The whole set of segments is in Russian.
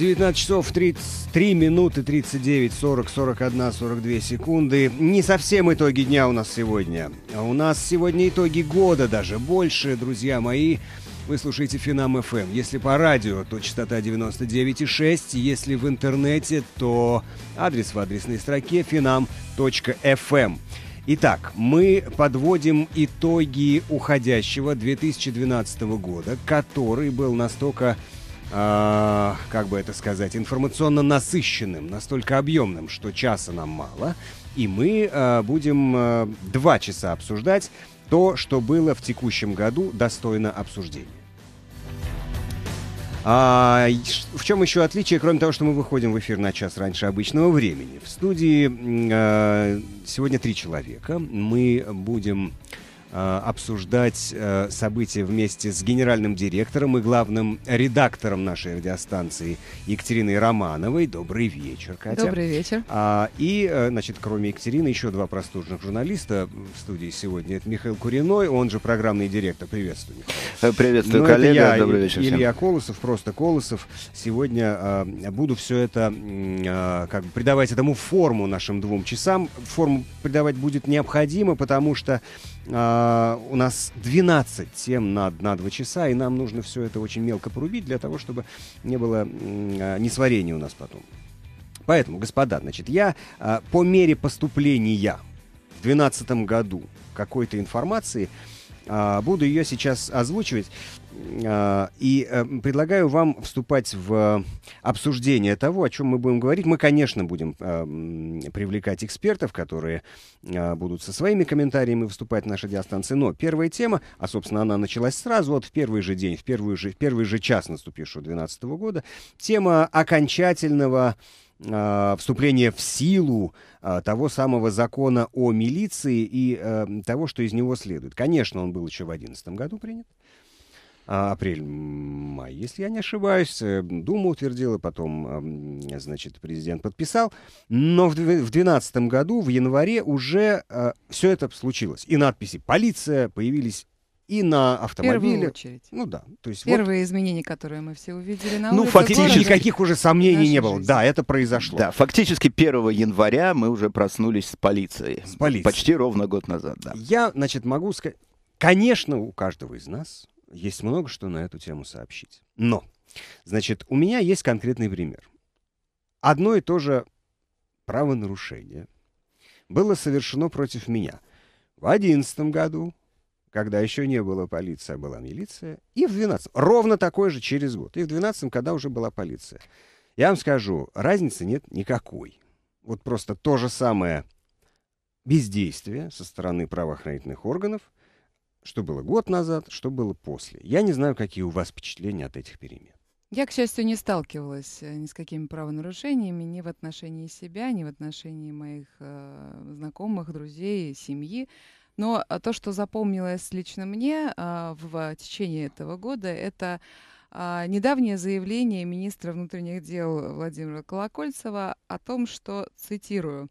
19 часов 33 минуты 39, 40, 41, 42 секунды. Не совсем итоги дня у нас сегодня. А у нас сегодня итоги года даже больше, друзья мои. Вы слушаете Финам ФМ. Если по радио, то частота 99,6. Если в интернете, то адрес в адресной строке finam.fm. Итак, мы подводим итоги уходящего 2012 года, который был настолько э, как бы это сказать, информационно насыщенным, настолько объемным, что часа нам мало. И мы э, будем э, два часа обсуждать то, что было в текущем году достойно обсуждения. А, в чем еще отличие, кроме того, что мы выходим в эфир на час раньше обычного времени? В студии э, сегодня три человека. Мы будем обсуждать э, события вместе с генеральным директором и главным редактором нашей радиостанции Екатериной Романовой. Добрый вечер, Катя. Добрый вечер. А, и, э, значит, кроме Екатерины, еще два простужных журналиста в студии сегодня. Это Михаил Куриной, он же программный директор. Приветствую, Михаил. Приветствую, ну, коллега. Я, Добрый вечер Илья всем. Колосов, просто Колосов. Сегодня э, буду все это, э, как бы придавать этому форму нашим двум часам. Форму придавать будет необходимо, потому что Uh, у нас 12 тем на, на 2 часа, и нам нужно все это очень мелко порубить для того, чтобы не было uh, несварения у нас потом. Поэтому, господа, значит, я uh, по мере поступления в 2012 году какой-то информации буду ее сейчас озвучивать. А, и э, предлагаю вам вступать в обсуждение того, о чем мы будем говорить. Мы, конечно, будем э, привлекать экспертов, которые э, будут со своими комментариями выступать в нашей радиостанции. Но первая тема, а, собственно, она началась сразу, вот в первый же день, в первый же, в первый же час наступившего 2012 года, тема окончательного вступления в силу того самого закона о милиции и того, что из него следует. Конечно, он был еще в 2011 году принят. А, апрель-май, если я не ошибаюсь. Э, Дума утвердила, потом, значит, президент подписал. Но в 2012 году, в январе, уже э, все это случилось. И надписи «Полиция» появились и на автомобиле. В первую очередь. Ну да. То есть Первые вот... изменения, которые мы все увидели на Ну, фактически никаких уже сомнений не было. Жизни. Да, это произошло. Да, фактически 1 января мы уже проснулись с полицией. С полицией. Почти ровно год назад, да. Я, значит, могу сказать... Конечно, у каждого из нас есть много что на эту тему сообщить. Но, значит, у меня есть конкретный пример. Одно и то же правонарушение было совершено против меня в одиннадцатом году, когда еще не было полиции, а была милиция, и в 12 ровно такое же через год, и в 12 когда уже была полиция. Я вам скажу, разницы нет никакой. Вот просто то же самое бездействие со стороны правоохранительных органов — что было год назад, что было после. Я не знаю, какие у вас впечатления от этих перемен. Я, к счастью, не сталкивалась э, ни с какими правонарушениями ни в отношении себя, ни в отношении моих э, знакомых, друзей, семьи. Но а, то, что запомнилось лично мне э, в течение этого года, это э, недавнее заявление министра внутренних дел Владимира Колокольцева о том, что, цитирую,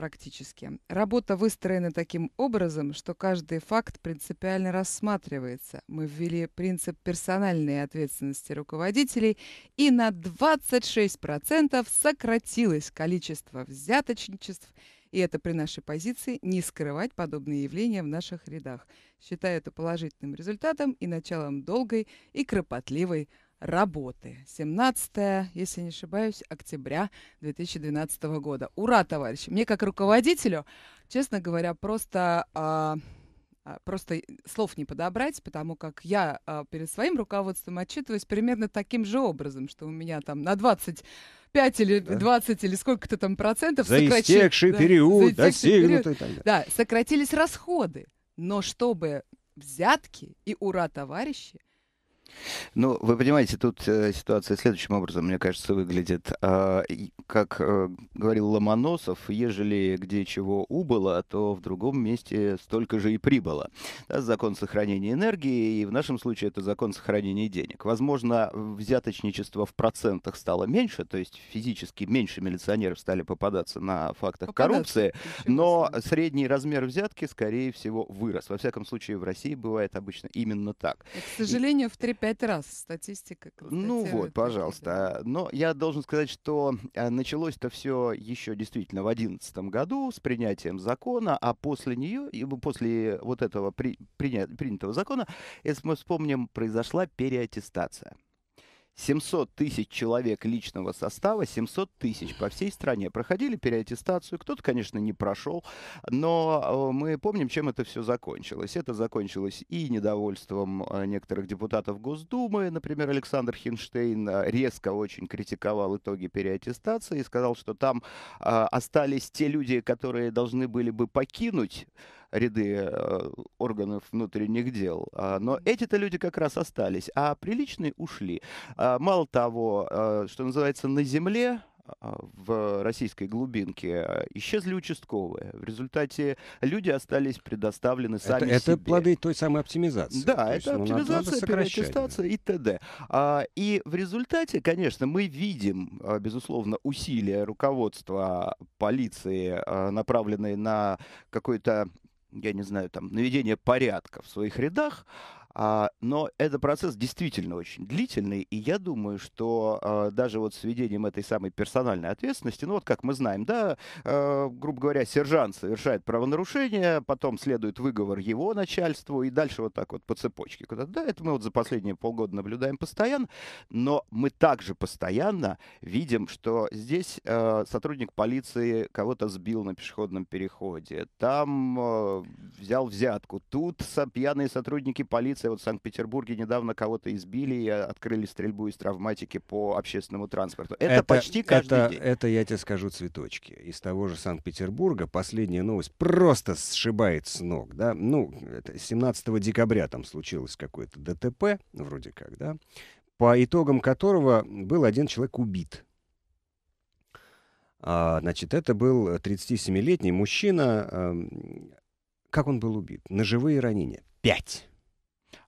практически. Работа выстроена таким образом, что каждый факт принципиально рассматривается. Мы ввели принцип персональной ответственности руководителей, и на 26% сократилось количество взяточничеств, и это при нашей позиции не скрывать подобные явления в наших рядах. Считаю это положительным результатом и началом долгой и кропотливой. 17, если не ошибаюсь, октября 2012 года. Ура, товарищи! Мне как руководителю, честно говоря, просто... А, а, просто слов не подобрать, потому как я а, перед своим руководством отчитываюсь примерно таким же образом, что у меня там на 25 или да. 20 или сколько-то там процентов за сократи... истекший да, период за. Период, да, сократились расходы. Но чтобы взятки и ура, товарищи, ну, вы понимаете, тут э, ситуация следующим образом, мне кажется, выглядит. Э, как э, говорил Ломоносов, ежели где чего убыло, то в другом месте столько же и прибыло. Да, закон сохранения энергии, и в нашем случае это закон сохранения денег. Возможно, взяточничество в процентах стало меньше, то есть физически меньше милиционеров стали попадаться на фактах попадаться. коррупции, но средний размер взятки, скорее всего, вырос. Во всяком случае, в России бывает обычно именно так. И, к сожалению, в три пять раз статистика. Ну вот, пожалуйста. Да. Но я должен сказать, что э, началось-то все еще действительно в 2011 году с принятием закона, а после нее, после вот этого при, приня, принятого закона, если мы вспомним, произошла переаттестация. 700 тысяч человек личного состава, 700 тысяч по всей стране проходили переаттестацию. Кто-то, конечно, не прошел, но э, мы помним, чем это все закончилось. Это закончилось и недовольством э, некоторых депутатов Госдумы. Например, Александр Хинштейн э, резко очень критиковал итоги переаттестации и сказал, что там остались те люди, которые должны были бы покинуть ряды э, органов внутренних дел. А, но эти-то люди как раз остались, а приличные ушли. А, мало того, э, что называется, на земле а, в российской глубинке исчезли участковые. В результате люди остались предоставлены сами это, себе. Это плоды той самой оптимизации. Да, То это есть, ну, оптимизация, переаттестация и т.д. И в результате, конечно, мы видим, безусловно, усилия руководства полиции, направленные на какой-то я не знаю, там, наведение порядка в своих рядах, но этот процесс действительно очень длительный, и я думаю, что а, даже вот с введением этой самой персональной ответственности, ну вот как мы знаем, да, а, грубо говоря, сержант совершает правонарушение, потом следует выговор его начальству, и дальше вот так вот по цепочке. Да, это мы вот за последние полгода наблюдаем постоянно, но мы также постоянно видим, что здесь а, сотрудник полиции кого-то сбил на пешеходном переходе, там а, взял взятку, тут пьяные сотрудники полиции вот в Санкт-Петербурге недавно кого-то избили и открыли стрельбу из травматики по общественному транспорту. Это, это почти каждый это, день. Это, я тебе скажу, цветочки. Из того же Санкт-Петербурга последняя новость просто сшибает с ног. Да? Ну, это 17 декабря там случилось какое-то ДТП, вроде как, да, по итогам которого был один человек убит. А, значит, это был 37-летний мужчина. А, как он был убит? Ножевые ранения. Пять.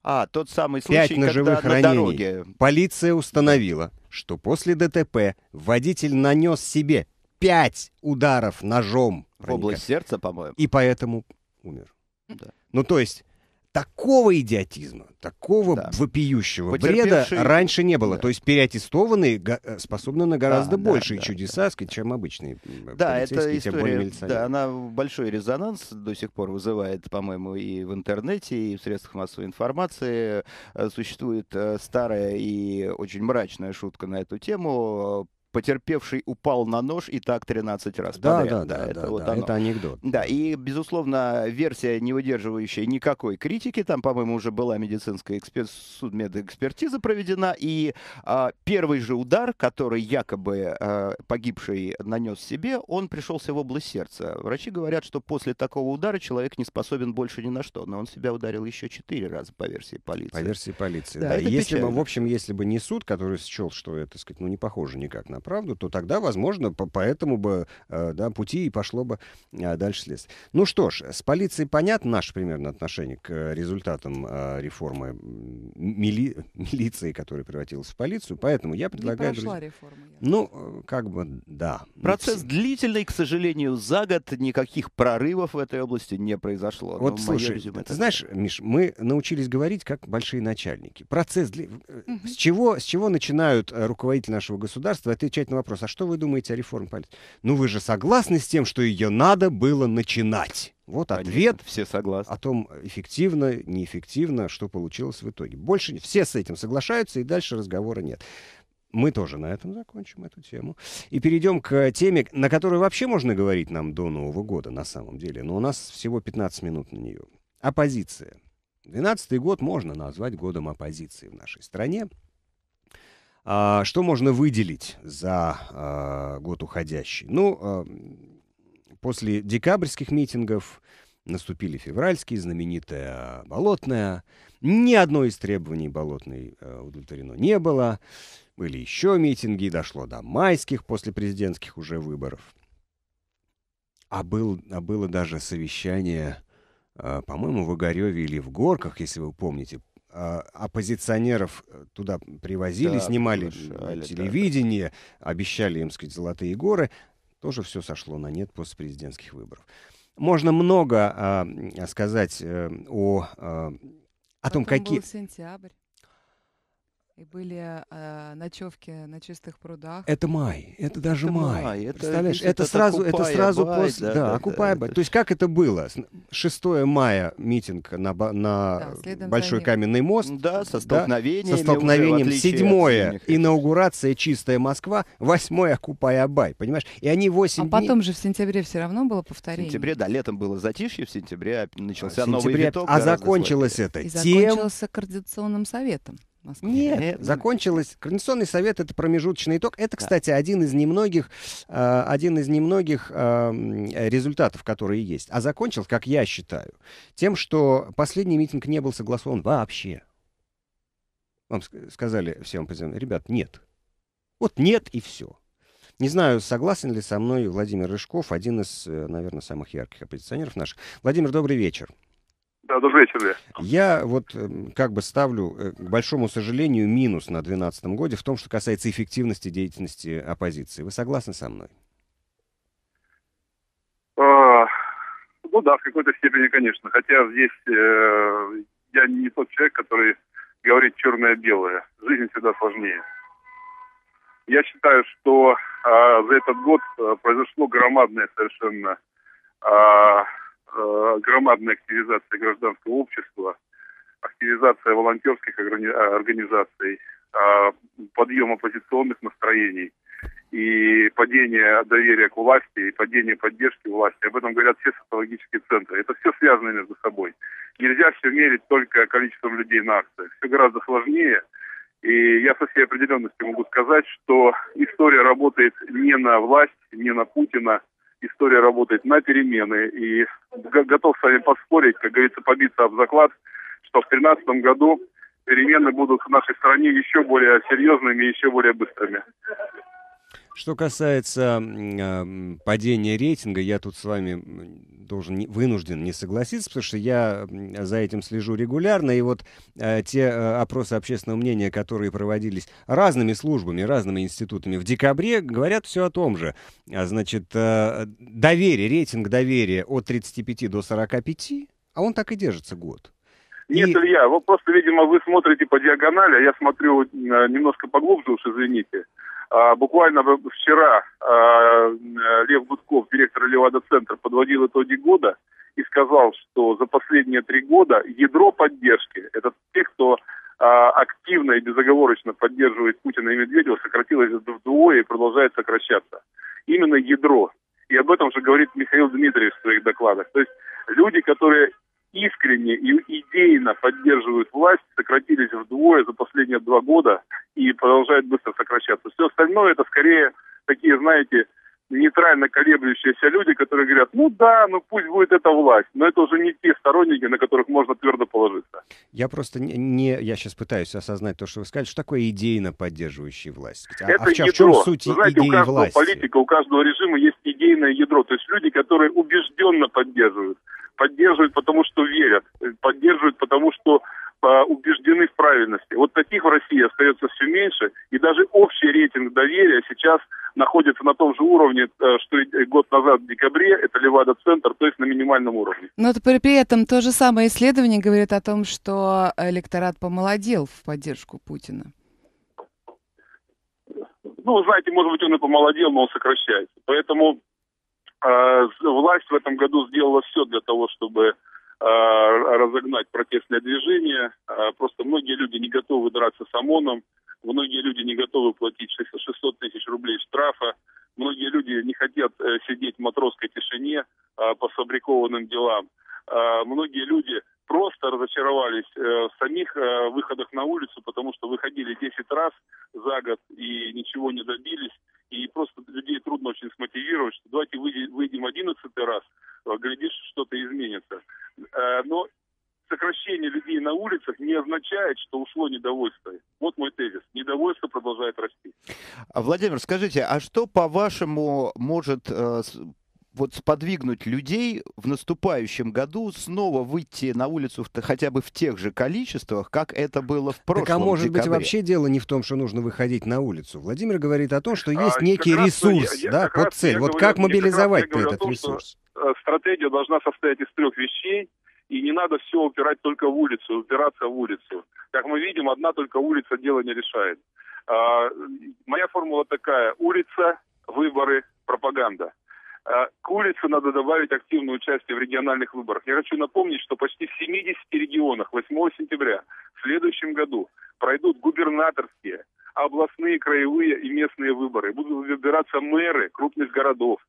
А, тот самый случай, Пять ножевых когда ранений. на дороге. Полиция установила, что после ДТП водитель нанес себе пять ударов ножом. В область сердца, по-моему. И поэтому умер. Да. Ну, то есть такого идиотизма, такого да. вопиющего бреда раньше не было. Да. То есть переаттестованные э, способны на гораздо да, большие да, чудеса, да. чем обычные Да, эта история, да, она большой резонанс до сих пор вызывает, по-моему, и в интернете, и в средствах массовой информации. Э, существует э, старая и очень мрачная шутка на эту тему потерпевший упал на нож и так 13 раз да, подряд. Да, да, да, это, да, вот да, это анекдот. Да, и, безусловно, версия, не выдерживающая никакой критики, там, по-моему, уже была медицинская экспер... судмедэкспертиза проведена, и а, первый же удар, который якобы а, погибший нанес себе, он пришелся в область сердца. Врачи говорят, что после такого удара человек не способен больше ни на что, но он себя ударил еще четыре раза по версии полиции. По версии полиции, да. да. Если бы, в общем, если бы не суд, который счел, что это, сказать, ну, не похоже никак на правду, то тогда, возможно, по, по этому бы э, да, пути и пошло бы э, дальше следствие. Ну что ж, с полицией понятно наше примерно отношение к результатам э, реформы мили, милиции, которая превратилась в полицию, поэтому я предлагаю... Не прошла друзья, реформа. Ну, как бы, да. Процесс Все. длительный, к сожалению, за год никаких прорывов в этой области не произошло. Вот слушай, ты знаешь, Миш, мы научились говорить как большие начальники. Процесс... Дли... Угу. С, чего, с чего начинают руководители нашего государства отвечать отвечать на вопрос, а что вы думаете о реформе полиции? Ну, вы же согласны с тем, что ее надо было начинать? Вот Конечно, ответ. Все согласны. О том, эффективно, неэффективно, что получилось в итоге. Больше все с этим соглашаются, и дальше разговора нет. Мы тоже на этом закончим эту тему. И перейдем к теме, на которую вообще можно говорить нам до Нового года, на самом деле. Но у нас всего 15 минут на нее. Оппозиция. 12 год можно назвать годом оппозиции в нашей стране. А, что можно выделить за а, год уходящий? Ну, а, после декабрьских митингов наступили февральские, знаменитая Болотная. Ни одно из требований Болотной удовлетворено не было. Были еще митинги, дошло до майских после президентских уже выборов. А, был, а было даже совещание, по-моему, в Огареве или в Горках, если вы помните, а, оппозиционеров э, туда привозили, да, снимали телевидение, да. обещали им, сказать, золотые горы. Тоже все сошло на нет после президентских выборов. Можно много а, сказать а, о, а, о том, какие... Был сентябрь. И были э, ночевки на чистых прудах. Это май, это даже Это май. май, это Представляешь, это этот сразу, это сразу Abide, после, да, да, да, Occupy да, это То есть как это было? С- 6 мая митинг на, на Да, Большой каменный мост. Да, со Да, столкновениями. со в столкновением отличие от седьмое зимних этих. инаугурация чистая Москва, восьмой Окупай Абай, понимаешь? И они 8 А дней. потом же в сентябре все равно было В повторение. сентябре, да, летом было затишье, в сентябре в начался новый сентябре, виток. а закончилось слабее. это И тем, закончился координационным советом. Москве. Нет, закончилось. Координационный совет это промежуточный итог. Это, кстати, один из немногих, э, один из немногих э, результатов, которые есть. А закончился, как я считаю, тем, что последний митинг не был согласован вообще. Вам ск- сказали всем оппозиционерам, ребят, нет. Вот нет и все. Не знаю, согласен ли со мной Владимир Рыжков, один из, э, наверное, самых ярких оппозиционеров наших. Владимир, добрый вечер. Да, добрый вечер, Илья. Я вот эм, как бы ставлю, э, к большому сожалению, минус на 2012 году в том, что касается эффективности деятельности оппозиции. Вы согласны со мной? А, ну да, в какой-то степени, конечно. Хотя здесь э, я не тот человек, который говорит черное-белое. Жизнь всегда сложнее. Я считаю, что а, за этот год а, произошло громадное совершенно а, громадная активизация гражданского общества, активизация волонтерских а, организаций, а, подъем оппозиционных настроений и падение доверия к власти, и падение поддержки власти. Об этом говорят все социологические центры. Это все связано между собой. Нельзя все мерить только количеством людей на акциях. Все гораздо сложнее. И я со всей определенностью могу сказать, что история работает не на власть, не на Путина. История работает на перемены. И готов с вами поспорить, как говорится, побиться об заклад, что в 2013 году перемены будут в нашей стране еще более серьезными и еще более быстрыми. Что касается м, падения рейтинга, я тут с вами должен, не- вынужден не согласиться, потому что я за этим слежу регулярно, и вот э, те э, опросы общественного мнения, которые проводились разными службами, разными институтами в декабре, говорят все о том же. Значит, э, доверие, рейтинг доверия от 35 до 45, а он так и держится год. Нет, И- Илья, вот просто, видимо, вы смотрите по диагонали, а я смотрю э, немножко поглубже, уж извините. А, буквально вчера а, Лев Гудков, директор Левада-центра, подводил итоги года и сказал, что за последние три года ядро поддержки, это те, кто а, активно и безоговорочно поддерживает Путина и Медведева, сократилось вдвое и продолжает сокращаться. Именно ядро. И об этом же говорит Михаил Дмитриевич в своих докладах. То есть люди, которые искренне и идейно поддерживают власть, сократились вдвое за последние два года и продолжают быстро сокращаться. Все остальное это скорее такие, знаете, нейтрально колеблющиеся люди, которые говорят, ну да, ну пусть будет эта власть, но это уже не те сторонники, на которых можно твердо положиться. Я просто не, не- я сейчас пытаюсь осознать то, что вы сказали, что такое идейно поддерживающий власть. А, это а в, чем, ядро. в чем суть Вы знаете, у идеи каждого власти? политика, у каждого режима есть идейное ядро. То есть люди, которые убежденно поддерживают. Поддерживают, потому что верят. э, Поддерживают, потому что а, убеждены в правильности. Вот таких в России остается все меньше. И даже общий рейтинг доверия сейчас находится на том же уровне, э, что и год назад в декабре. Это Левада-центр, то есть на минимальном уровне. Но это при, при этом то же самое исследование говорит о том, что электорат помолодел в поддержку Путина. ну, знаете, может быть, он и помолодел, но он сокращается. Поэтому власть в этом году сделала все для того, чтобы э, разогнать протестное движение. Э, просто многие люди не готовы драться с ОМОНом, многие люди не готовы платить 600 тысяч рублей штрафа, многие люди не хотят э, сидеть в матросской тишине по сфабрикованным делам. Многие люди просто разочаровались э, в самих э, выходах на улицу, потому что выходили 10 раз за год и ничего не добились. И просто людей трудно очень смотивировать, что давайте выйдем 11 раз, э, глядишь, что-то изменится. Э, Но сокращение людей на улицах не означает, что ушло недовольство. Вот мой тезис. Недовольство продолжает расти. А, Владимир, скажите, а что, по-вашему, может э, вот сподвигнуть людей в наступающем году снова выйти на улицу в хотя бы в тех же количествах, как это было в прошлом Так а может быть декабре? вообще дело не в том, что нужно выходить на улицу. Владимир говорит о том, что А, есть как некий я- ресурс, я- да, под цель. Вот говорю- как мобилизовать этот том, ресурс? Э, Стратегия должна состоять из трех вещей. И не надо все упирать только в улицу, упираться в улицу. Как мы видим, одна только улица дело не решает. А, моя формула такая. Улица, выборы, пропаганда. А, к улице надо добавить активное участие в региональных выборах. Я хочу напомнить, что почти в 70 регионах 8 сентября в следующем году пройдут губернаторские, областные, краевые и местные выборы. Будут выбираться мэры крупных городов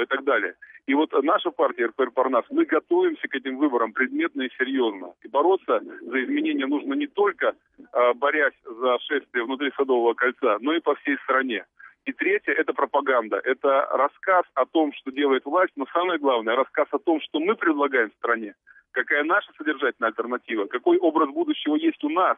и так далее. И вот наша партия РПР Парнас, мы готовимся к этим выборам предметно и серьезно. И бороться за изменения нужно не только э, борясь за шествие внутри Садового кольца, но и по всей стране. И третье – это пропаганда. Это рассказ о том, что делает власть, но самое главное – рассказ о том, что мы предлагаем стране. Какая наша содержательная альтернатива, какой образ будущего есть у нас.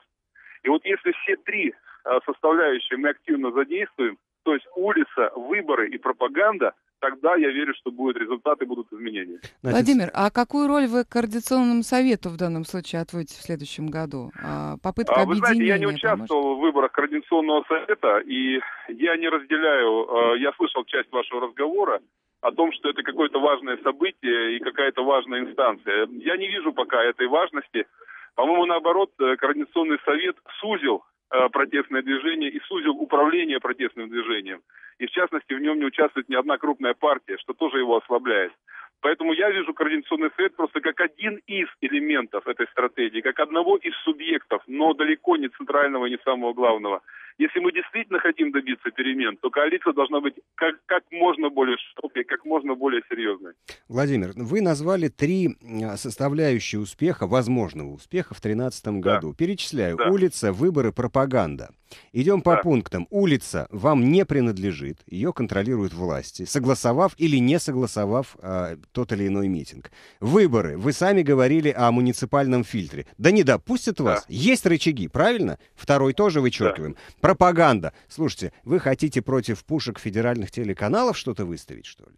И вот если все три э, составляющие мы активно задействуем, то есть улица, выборы и пропаганда, тогда я верю, что будут результаты, будут изменения. Владимир, а какую роль вы Координационному совету в данном случае отводите в следующем году? А, попытка а, Вы знаете, я не участвовал поможет? в выборах Координационного совета, и я не разделяю, э, я слышал часть вашего разговора, о том, что это какое-то важное событие и какая-то важная инстанция. Я не вижу пока этой важности. По-моему, наоборот, э, Координационный совет сузил протестное движение и сузил управление протестным движением. И в частности в нем не участвует ни одна крупная партия, что тоже его ослабляет. Поэтому я вижу Координационный совет просто как один из элементов этой стратегии, как одного из субъектов, но далеко не центрального и не самого главного. Если мы действительно хотим добиться перемен, то коалиция должна быть как, как можно более широкой, как можно более серьезной. Владимир, вы назвали три составляющие успеха, возможного успеха в 2013 году. Да. Перечисляю. Да. Улица, выборы, пропаганда. Идем по да. пунктам. Улица вам не принадлежит, ее контролируют власти, согласовав или не согласовав э, тот или иной митинг. Выборы. Вы сами говорили о муниципальном фильтре. Да не допустят вас. Да. Есть рычаги, правильно? Второй тоже вычеркиваем. Да. Пропаганда. Слушайте, вы хотите против пушек федеральных телеканалов что-то выставить, что ли?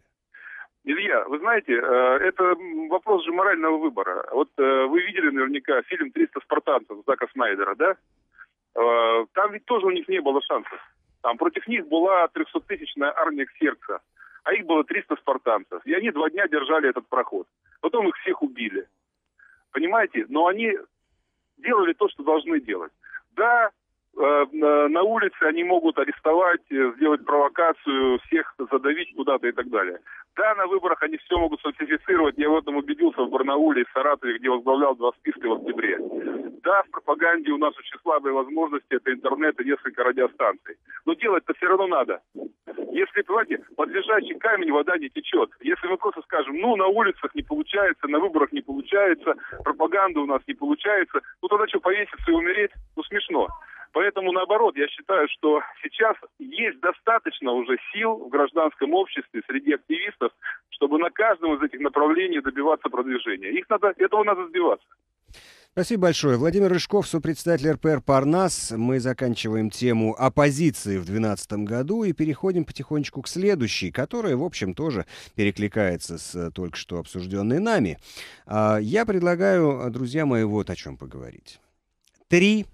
Илья, вы знаете, э, это вопрос же морального выбора. Вот э, вы видели наверняка фильм «300 спартанцев» Зака Снайдера, да? Э, там ведь тоже у них не было шансов. Там против них была 300-тысячная армия сердца, а их было 300 спартанцев. И они два дня держали этот проход. Потом их всех убили. Понимаете? Но они делали то, что должны делать. Да, на улице они могут арестовать, э, сделать провокацию, всех задавить куда-то и так далее. Да, на выборах они все могут сфальсифицировать. Я в этом убедился в Барнауле и Саратове, где возглавлял два списка в октябре. Да, в пропаганде у нас очень слабые возможности, это интернет и несколько радиостанций. Но делать-то все равно надо. Если, понимаете, под лежачий камень вода не течет. Если мы просто скажем, ну, на улицах не получается, на выборах не получается, пропаганда у нас не получается, ну, тогда что, повеситься и умереть? Ну, смешно. Поэтому, наоборот, я считаю, что сейчас есть достаточно уже сил в гражданском обществе среди активистов, чтобы на каждом из этих направлений добиваться продвижения. Их надо, этого надо сбиваться. Спасибо большое. Владимир Рыжков, сопредседатель РПР «Парнас». Мы заканчиваем тему оппозиции в 2012 году и переходим потихонечку к следующей, которая, в общем, тоже перекликается с только что обсужденной нами. А, я предлагаю, друзья мои, вот о чем поговорить. Три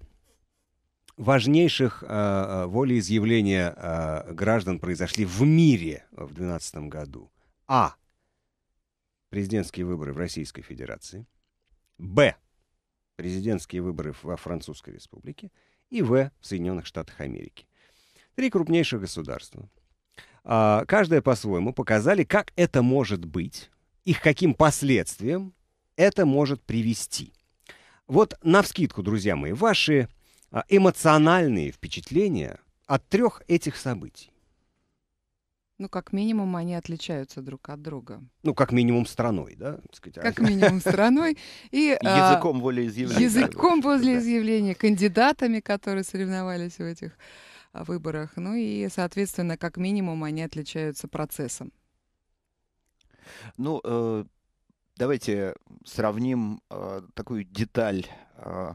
важнейших э, волеизъявления э, граждан произошли в мире в 2012 году. А. Президентские выборы в Российской Федерации. Б. Президентские выборы во Французской Республике. И В. В Соединенных Штатах Америки. Три крупнейших государства. Э, каждое по-своему показали, как это может быть и к каким последствиям это может привести. Вот навскидку, друзья мои, ваши эмоциональные впечатления от трех этих событий? Ну, как минимум, они отличаются друг от друга. Ну, как минимум страной, да? Как минимум страной. И, а, языком волеизъявления. Языком волеизъявления, кандидатами, которые соревновались в этих а, выборах. Ну и, соответственно, как минимум, они отличаются процессом. Ну, э, давайте сравним э, такую деталь. Э,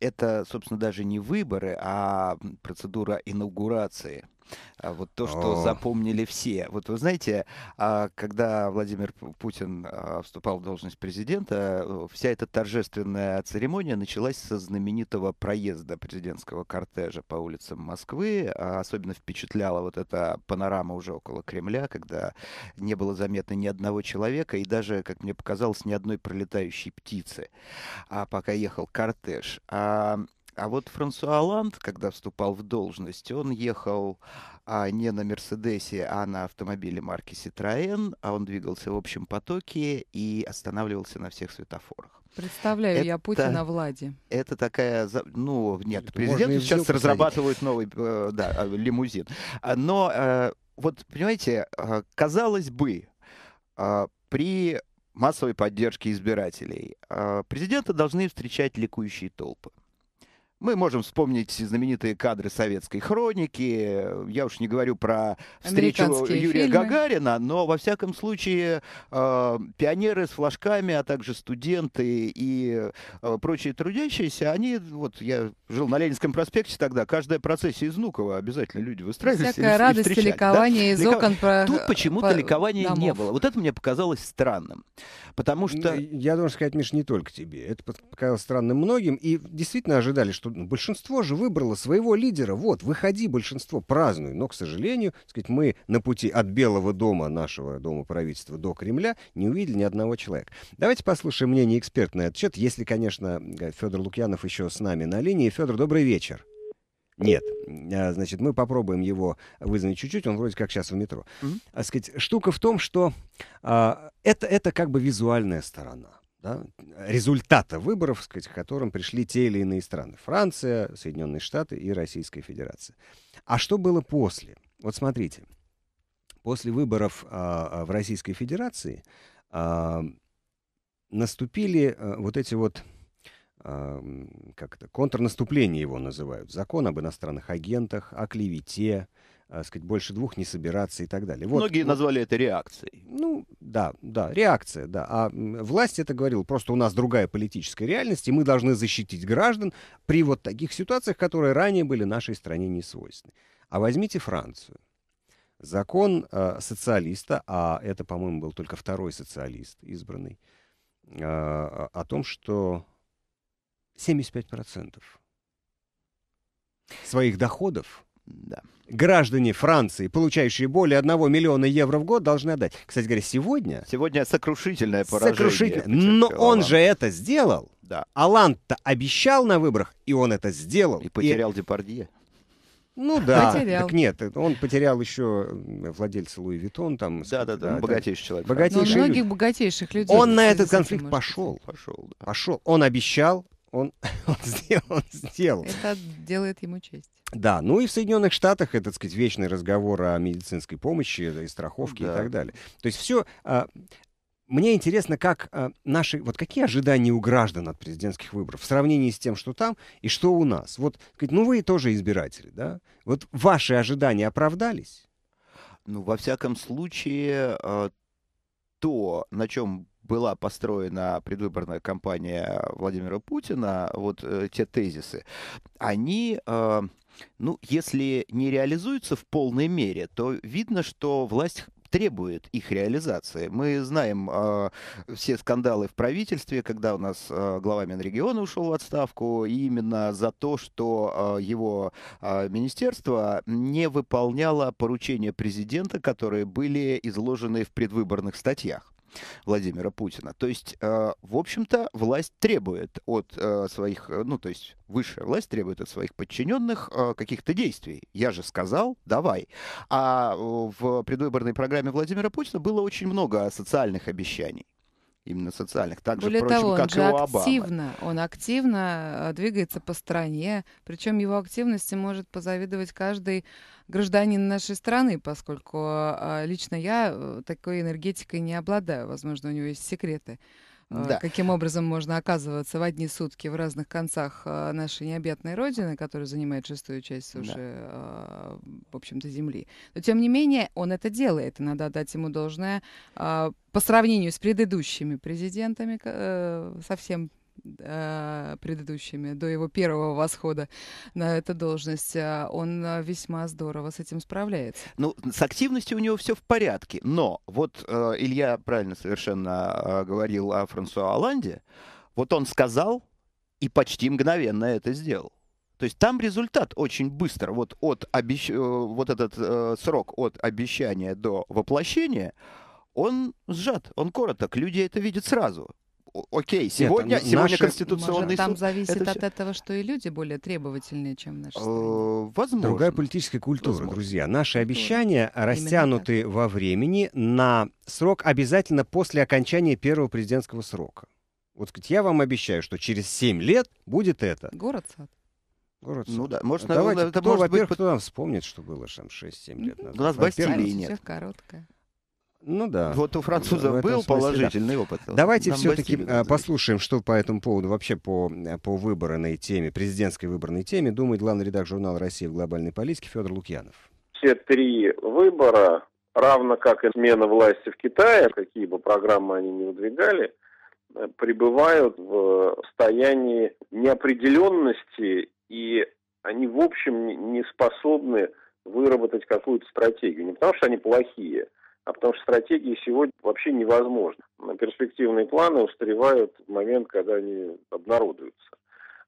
это, собственно, даже не выборы, а процедура инаугурации. А вот то, что О. запомнили все. Вот вы знаете, а, когда Владимир Пу- Путин а, вступал в должность президента, э, вся эта торжественная церемония началась со знаменитого проезда президентского кортежа по улицам Москвы. Особенно впечатляла вот эта панорама уже около Кремля, когда не было заметно ни одного человека и даже, как мне показалось, ни одной пролетающей птицы, пока ехал кортеж. А, а вот Франсуа Оланд, когда вступал в должность, он ехал а, не на Мерседесе, а на автомобиле марки Citroën, а он двигался в общем потоке и останавливался на всех светофорах. Представляю я Это- Путина Влади. Это такая, ну, нет, Это можно в сейчас разрабатывают новый, э, да, э, лимузин. А, Но, э, вот, понимаете, э, казалось бы, э, при массовой поддержке избирателей президента должны встречать ликующие толпы. Мы можем вспомнить знаменитые кадры советской хроники. Я уж не говорю про встречу Юрия фильмы. Гагарина, но во всяком случае э, пионеры с флажками, а также студенты и э, прочие трудящиеся, они, вот я жил на Ленинском проспекте тогда, каждая процессия из Внуково обязательно люди выстраивались. и- Всякая и радость и встречали, да? ликование из Ликов- окон про- Тут почему-то по- ликования не домов. было. Вот это мне показалось странным. Потому что... Я должен сказать, Миш, не только тебе. Это пок- показалось странным многим. И действительно ожидали, что ну, большинство же выбрало своего лидера. Вот, выходи, большинство, празднуй. Но, к сожалению, сказать, мы на пути от Белого дома, нашего дома правительства, до Кремля не увидели ни одного человека. Давайте послушаем мнение эксперта на этот счет, если, конечно, Федор Лукьянов еще с нами на линии. Федор, добрый вечер. Нет. А, Значит, мы попробуем его вызвать чуть-чуть. Он вроде как сейчас в метро. Мгм. А, сказать, штука в том, что а, это, это как бы визуальная сторона да, результата выборов, сказать, к которым пришли те или иные страны. Франция, Соединенные Штаты и Российская Федерация. А что было после? Вот смотрите. После выборов а, а, в Российской Федерации а, наступили а, вот эти вот а, как это, контрнаступление его называют, закон об иностранных агентах, о клевете, сказать, больше двух не собираться и так далее. Вот, Многие вот. назвали это реакцией. Ну, да, да, реакция, да. А власть это говорила, просто у нас другая политическая реальность, и мы должны защитить граждан при вот таких ситуациях, которые ранее были нашей стране не свойственны. А возьмите Францию. Закон э, социалиста, а это, по-моему, был только второй социалист избранный, э, о том, что 75% своих доходов Да. граждане Франции, получающие более 1 миллиона евро в год, должны отдать. Кстати говоря, сегодня Сегодня сокрушительное поражение. сокрушительно. Но он же это сделал. Да. Аланд-то обещал на выборах, и он это сделал. И потерял Депардье. ну да. Потерял. Так нет, он потерял еще владельца Луи Виттон. Там, Да-да-да, ну, да, богатейший человек. Но Богатейший Франции. многих богатейших людей. Он на этот конфликт пошел. Пошел, да. Пошел. Он обещал, он, он сделал. Он сделал. Это делает ему честь. Да, ну и в Соединенных Штатах, это, так сказать, вечный разговор о медицинской помощи и страховке и Да. так далее. То есть все... мне интересно, как а, наши... Вот какие ожидания у граждан от президентских выборов в сравнении с тем, что там и что у нас? Вот, сказать, ну вы тоже избиратели, да? Вот ваши ожидания оправдались? Ну, во всяком случае, э, то, на чем была построена предвыборная кампания Владимира Путина, вот э, те тезисы, они, э, ну, если не реализуются в полной мере, то видно, что власть требует их реализации. Мы знаем э, все скандалы в правительстве, когда у нас э, глава Минрегиона ушел в отставку, именно за то, что э, его э, министерство не выполняло поручения президента, которые были изложены в предвыборных статьях. Владимира Путина. То есть, э, в общем-то, власть требует от э, своих, э, ну, то есть высшая власть требует от своих подчиненных каких-то действий. Я же сказал, давай. А в предвыборной программе Владимира Путина было очень много социальных обещаний. Именно социальных. Так же, Более впрочем, того, он как и же у Обамы. активно, он активно двигается по стране, причем его активности может позавидовать каждый гражданин нашей страны, поскольку э, лично я э, такой энергетикой не обладаю, возможно, у него есть секреты. э, Да. Каким образом можно оказываться в одни сутки в разных концах э, нашей необъятной родины, которая занимает шестую часть Да. суши, э, в общем-то, земли. Но, тем не менее, он это делает, и надо отдать ему должное. А, По сравнению с предыдущими президентами, совсем предыдущими, до его первого восхода на эту должность, э, он э, весьма здорово с этим справляется. Ну, с активностью у него все в порядке, но вот э, Илья правильно совершенно э, говорил о Франсуа Оланде, вот он сказал и почти мгновенно это сделал. То есть там результат очень быстро. Вот, от обещ... Э, вот этот э, срок от обещания до воплощения, он сжат, он короток. Люди это видят сразу. Окей, сегодня, Нет, сегодня наши... Конституционный Может, там зависит это от все... этого, что и люди более требовательные, чем наши стране. Э, возможно. Другая политическая культура, Возможно. друзья. Наши обещания Именно растянуты так. во времени на срок обязательно после окончания первого президентского срока. Вот сказать, я вам обещаю, что через 7 лет будет это. Город-сад. Город ну да, может, а Давайте, это кто, может во-первых, быть... кто нам вспомнит, что было там 6-7 лет назад. Нас Бастилии нет. короткое. Ну да. Вот у французов был смысле, положительный да. опыт. Давайте все-таки а, послушаем, что по этому поводу вообще по, по выборной теме, президентской выборной теме думает главный редактор журнала «Россия в глобальной политике» Федор Лукьянов. Все три выбора, равно как и смена власти в Китае, какие бы программы они ни выдвигали, пребывают в состоянии неопределенности и они в общем не способны выработать какую-то стратегию. Не потому что они плохие, а потому что стратегии сегодня вообще невозможно. Перспективные планы устаревают в момент, когда они обнародуются.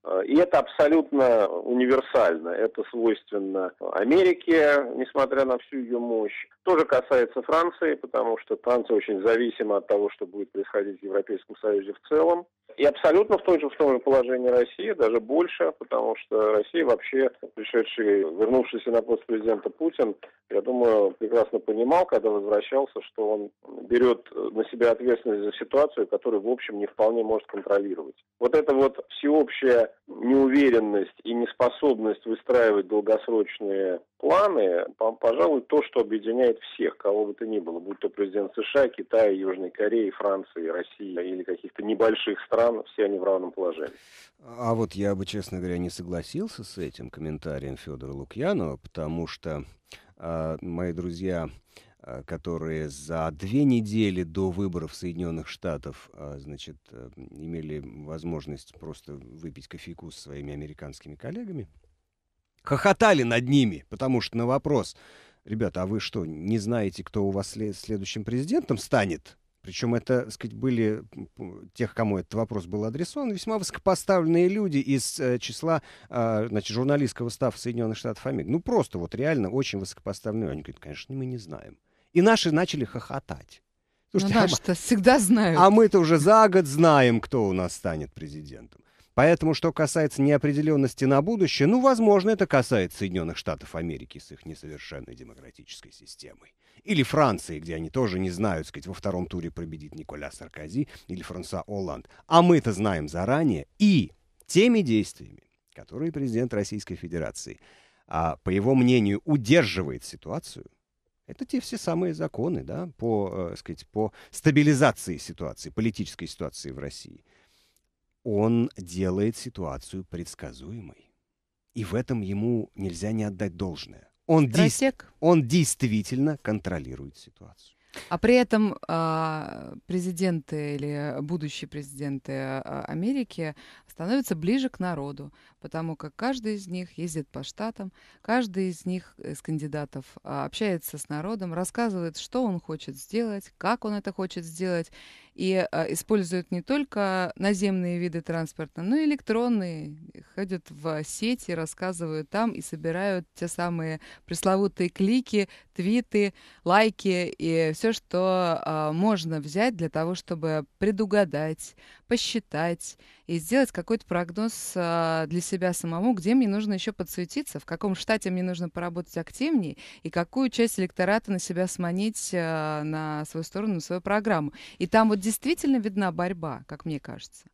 Э, и это абсолютно универсально. Это свойственно Америке, несмотря на всю ее мощь. Тоже касается Франции, потому что Франция очень зависима от того, что будет происходить в Европейском Союзе в целом. И абсолютно в том же, в том же положении России, даже больше, потому что Россия вообще, пришедший, вернувшийся на пост президента Путин, я думаю, прекрасно понимал, когда возвращался, что он берет на себя ответственность за ситуацию, которую, в общем, не вполне может контролировать. Вот это вот всеобщая неуверенность и неспособность выстраивать долгосрочные планы, пожалуй, то, что объединяет всех, кого бы то ни было, будь то президент США, Китая, Южной Кореи, Франции, России или каких-то небольших стран, все они в равном положении. А вот я бы, честно говоря, не согласился с этим комментарием Федора Лукьянова, потому что э, мои друзья Э, которые за две недели до выборов Соединенных Штатов, э, значит, э, имели возможность просто выпить кофейку с своими американскими коллегами, хохотали над ними, потому что на вопрос, ребята, а вы что, не знаете, кто у вас следующим президентом станет? Причем это, так сказать, были тех, кому этот вопрос был адресован, весьма высокопоставленные люди из э, числа, э, значит, журналистского стафа Соединенных Штатов Америки. Ну, просто вот реально очень высокопоставленные. Они говорят, конечно, мы не знаем. И наши начали хохотать. Слушайте, ну, наши-то а, всегда знают. А мы-то уже за год знаем, кто у нас станет президентом. Поэтому, что касается неопределенности на будущее, ну, возможно, это касается Соединенных Штатов Америки с их несовершенной демократической системой. Или Франции, где они тоже не знают, сказать, во втором туре победит Николя Саркози или Франсуа Олланд. А мы-то знаем заранее и теми действиями, которые президент Российской Федерации, а, по его мнению, удерживает ситуацию, это те все самые законы, да, по, э, сказать, по стабилизации ситуации, политической ситуации в России. Он делает ситуацию предсказуемой. И в этом ему нельзя не отдать должное. Он, дес... он действительно контролирует ситуацию. А при этом э, президенты или будущие президенты э, Америки становятся ближе к народу, потому как каждый из них ездит по штатам, каждый из них, из кандидатов, э, общается с народом, рассказывает, что он хочет сделать, как он это хочет сделать, и э, используют не только наземные виды транспорта, но и электронные. Ходят в сети, рассказывают там и собирают те самые пресловутые клики, твиты, лайки и все, что э, можно взять для того, чтобы предугадать, посчитать и сделать какой-то прогноз э, для себя самому, где мне нужно еще подсуетиться, в каком штате мне нужно поработать активнее и какую часть электората на себя сманить э, на свою сторону, на свою программу. И там вот действительно видна борьба, как мне кажется.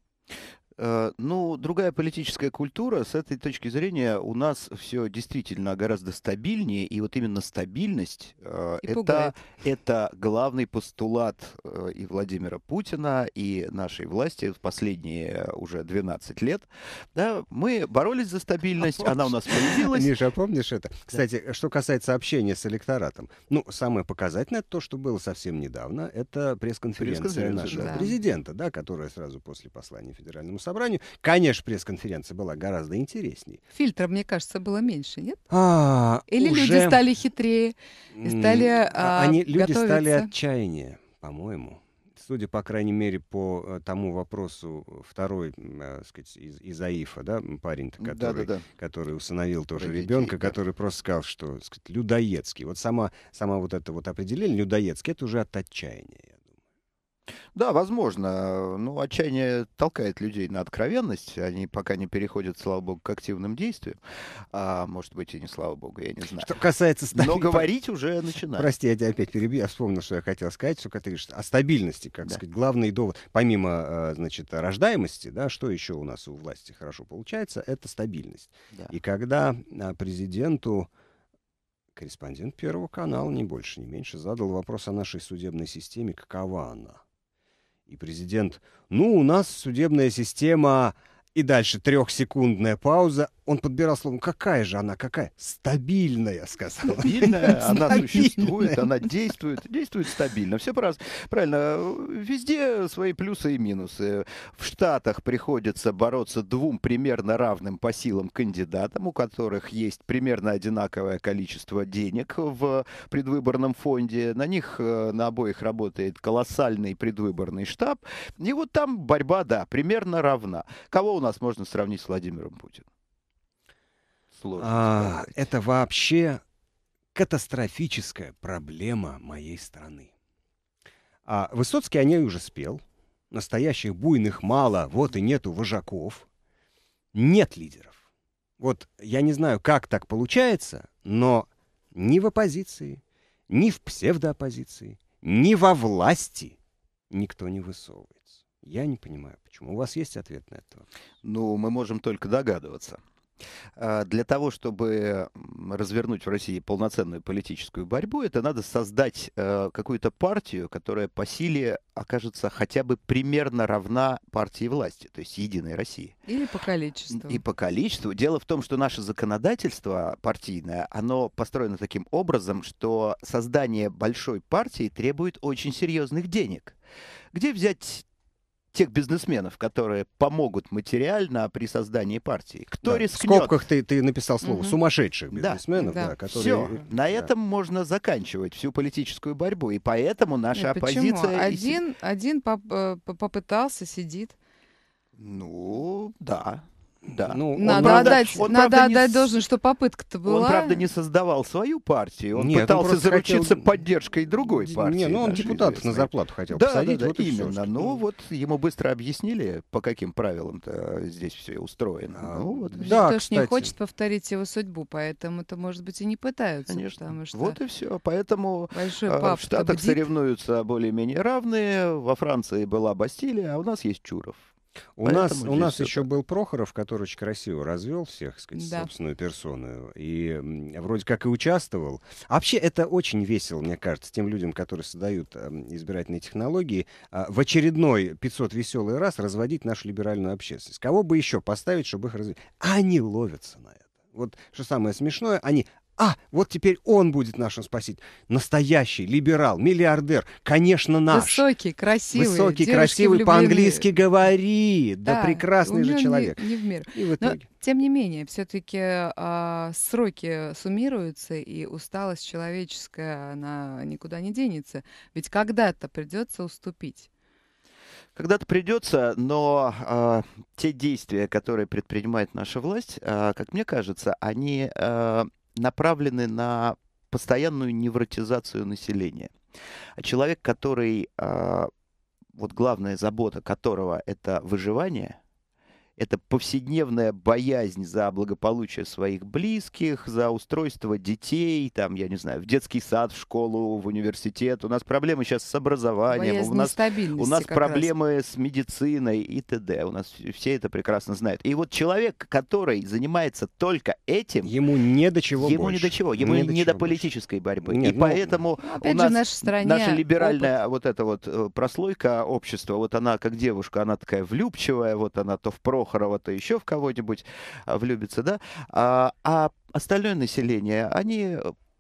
Э, ну, другая политическая культура. С этой точки зрения у нас все действительно гораздо стабильнее. И вот именно стабильность э, это, это главный постулат э, и Владимира Путина, и нашей власти в последние уже 12 лет. Да, мы боролись за стабильность, а она у нас появилась. Миша, а помнишь это? Кстати, да. что касается общения с электоратом. Ну, самое показательное, то, что было совсем недавно, это пресс-конференция, пресс нашего да. президента, да, которая сразу после послания Федеральному собранию собранию. Конечно, пресс-конференция была гораздо интереснее. Фильтра, мне кажется, было меньше, нет? А, Или уже... люди стали хитрее и стали а, Они, люди готовиться. стали отчаяннее, по-моему. Судя, по крайней мере, по э, тому вопросу второй, э, сказать, из, из АИФа, да, парень который, Да-да-да. который усыновил тоже Про детей, ребенка, да. который просто сказал, что, сказать, людоедский. Вот сама, сама вот это вот определение людоедский, это уже от отчаяния. Да, возможно. Ну, отчаяние толкает людей на откровенность. Они пока не переходят, слава богу, к активным действиям. А может быть, и не слава богу, я не знаю. Что касается Но стабили- говорить уже начинают. Прости, я тебя опять перебью. Я вспомнил, что я хотел сказать, что ты говоришь о стабильности, как Да. сказать, главный довод, помимо, э, значит, рождаемости, да, что еще у нас у власти хорошо получается, это стабильность. Да. И когда а, президенту корреспондент Первого канала, не больше, не меньше, задал вопрос о нашей судебной системе, какова она. И президент, ну, у нас судебная система, и дальше трехсекундная пауза. Он подбирал слово, какая же она, какая? Стабильная, сказал. Стабильная, она Стабильная. существует, она действует, действует стабильно. Все раз, правильно. Везде свои плюсы и минусы. В Штатах приходится бороться двум примерно равным по силам кандидатам, у которых есть примерно одинаковое количество денег в предвыборном фонде. На них, э, на обоих работает колоссальный предвыборный штаб. И вот там борьба, да, примерно равна. Кого нас можно сравнить с Владимиром Путиным? Сложно А, это вообще катастрофическая проблема моей страны. А Высоцкий о ней уже спел. Настоящих буйных мало, вот и нету вожаков. Нет лидеров. Вот я не знаю, как так получается, но ни в оппозиции, ни в псевдооппозиции, ни во власти никто не высовывается. Я не понимаю, почему. У вас есть ответ на это? Ну, мы можем только догадываться. А, Для того, чтобы развернуть в России полноценную политическую борьбу, это надо создать э, какую-то партию, которая по силе окажется хотя бы примерно равна партии власти, то есть Единой России. Или по количеству. И по количеству. Дело в том, что наше законодательство партийное, оно построено таким образом, что создание большой партии требует очень серьезных денег. Где взять тех бизнесменов, которые помогут материально при создании партии? Кто Да, В рискнет? скобках ты, ты написал слово Мгм. сумасшедших бизнесменов, Да. да, которые... Все, на Да. этом можно заканчивать всю политическую борьбу. И поэтому наша Нет, почему? оппозиция... и Один, один поп- э, по- попытался, сидит. Ну, да. Да. Ну, он, надо правда- отдать, он, надо правда, не отдать с- должность, что попытка-то была. Он, правда, не создавал свою партию, он Нет, он пытался просто заручиться хотел- поддержкой другой партии. Не, ну он депутатов на зарплату хотел Да, посадить, да, да, вот именно. что- ну вот ему быстро объяснили, по каким правилам-то здесь все устроено. А, ну вот, да. Никто ж не хочет повторить его судьбу, поэтому-то, может быть, и не пытаются, конечно. потому что Вот и все. Поэтому пап в Штатах соревнуются более-менее равные. Во Франции была Бастилия, а у нас есть Чуров. У нас, Поэтому у нас еще это- был Прохоров, который очень красиво развел всех, сказать, Да. собственную персону. И вроде как и участвовал. А вообще это очень весело, мне кажется, тем людям, которые создают эм, избирательные технологии, а, в очередной 500 веселый раз разводить нашу либеральную общественность. Кого бы еще поставить, чтобы их развить? А они ловятся на это. Вот что самое смешное, они... А, вот теперь он будет нашим спасителем. Настоящий либерал, миллиардер, конечно, наш. Высокий, красивый. Высокий, красивый, по-английски говорит. Да, прекрасный у же него не- человек. Не, в меру. И в Но, итоге. тем не менее, все-таки сроки суммируются, и усталость человеческая, она никуда не денется. Ведь когда-то придется уступить. Когда-то придется, но а, те действия, которые предпринимает наша власть, а, как мне кажется, они а, направлены на постоянную невротизацию населения. А человек, который, а, вот главная забота которого это выживание, это повседневная боязнь за благополучие своих близких, за устройство детей, там, я не знаю, в детский сад, в школу, в университет. У нас проблемы сейчас с образованием, Боязнь у нас у нас как раз. проблемы с медициной и т.д. У нас вс- все это прекрасно знают. И вот человек, который занимается только этим, Ему не до чего ему больше. не до чего, ему Не не, до до больше. политической борьбы. Нет, и ну, поэтому Ну, у нас в нашей стране наша опыт. либеральная вот эта вот э, прослойка общества, вот она как девушка, она такая влюбчивая, вот она то в Прохорова, то еще в кого-нибудь а, влюбится, да, а, а остальное население, они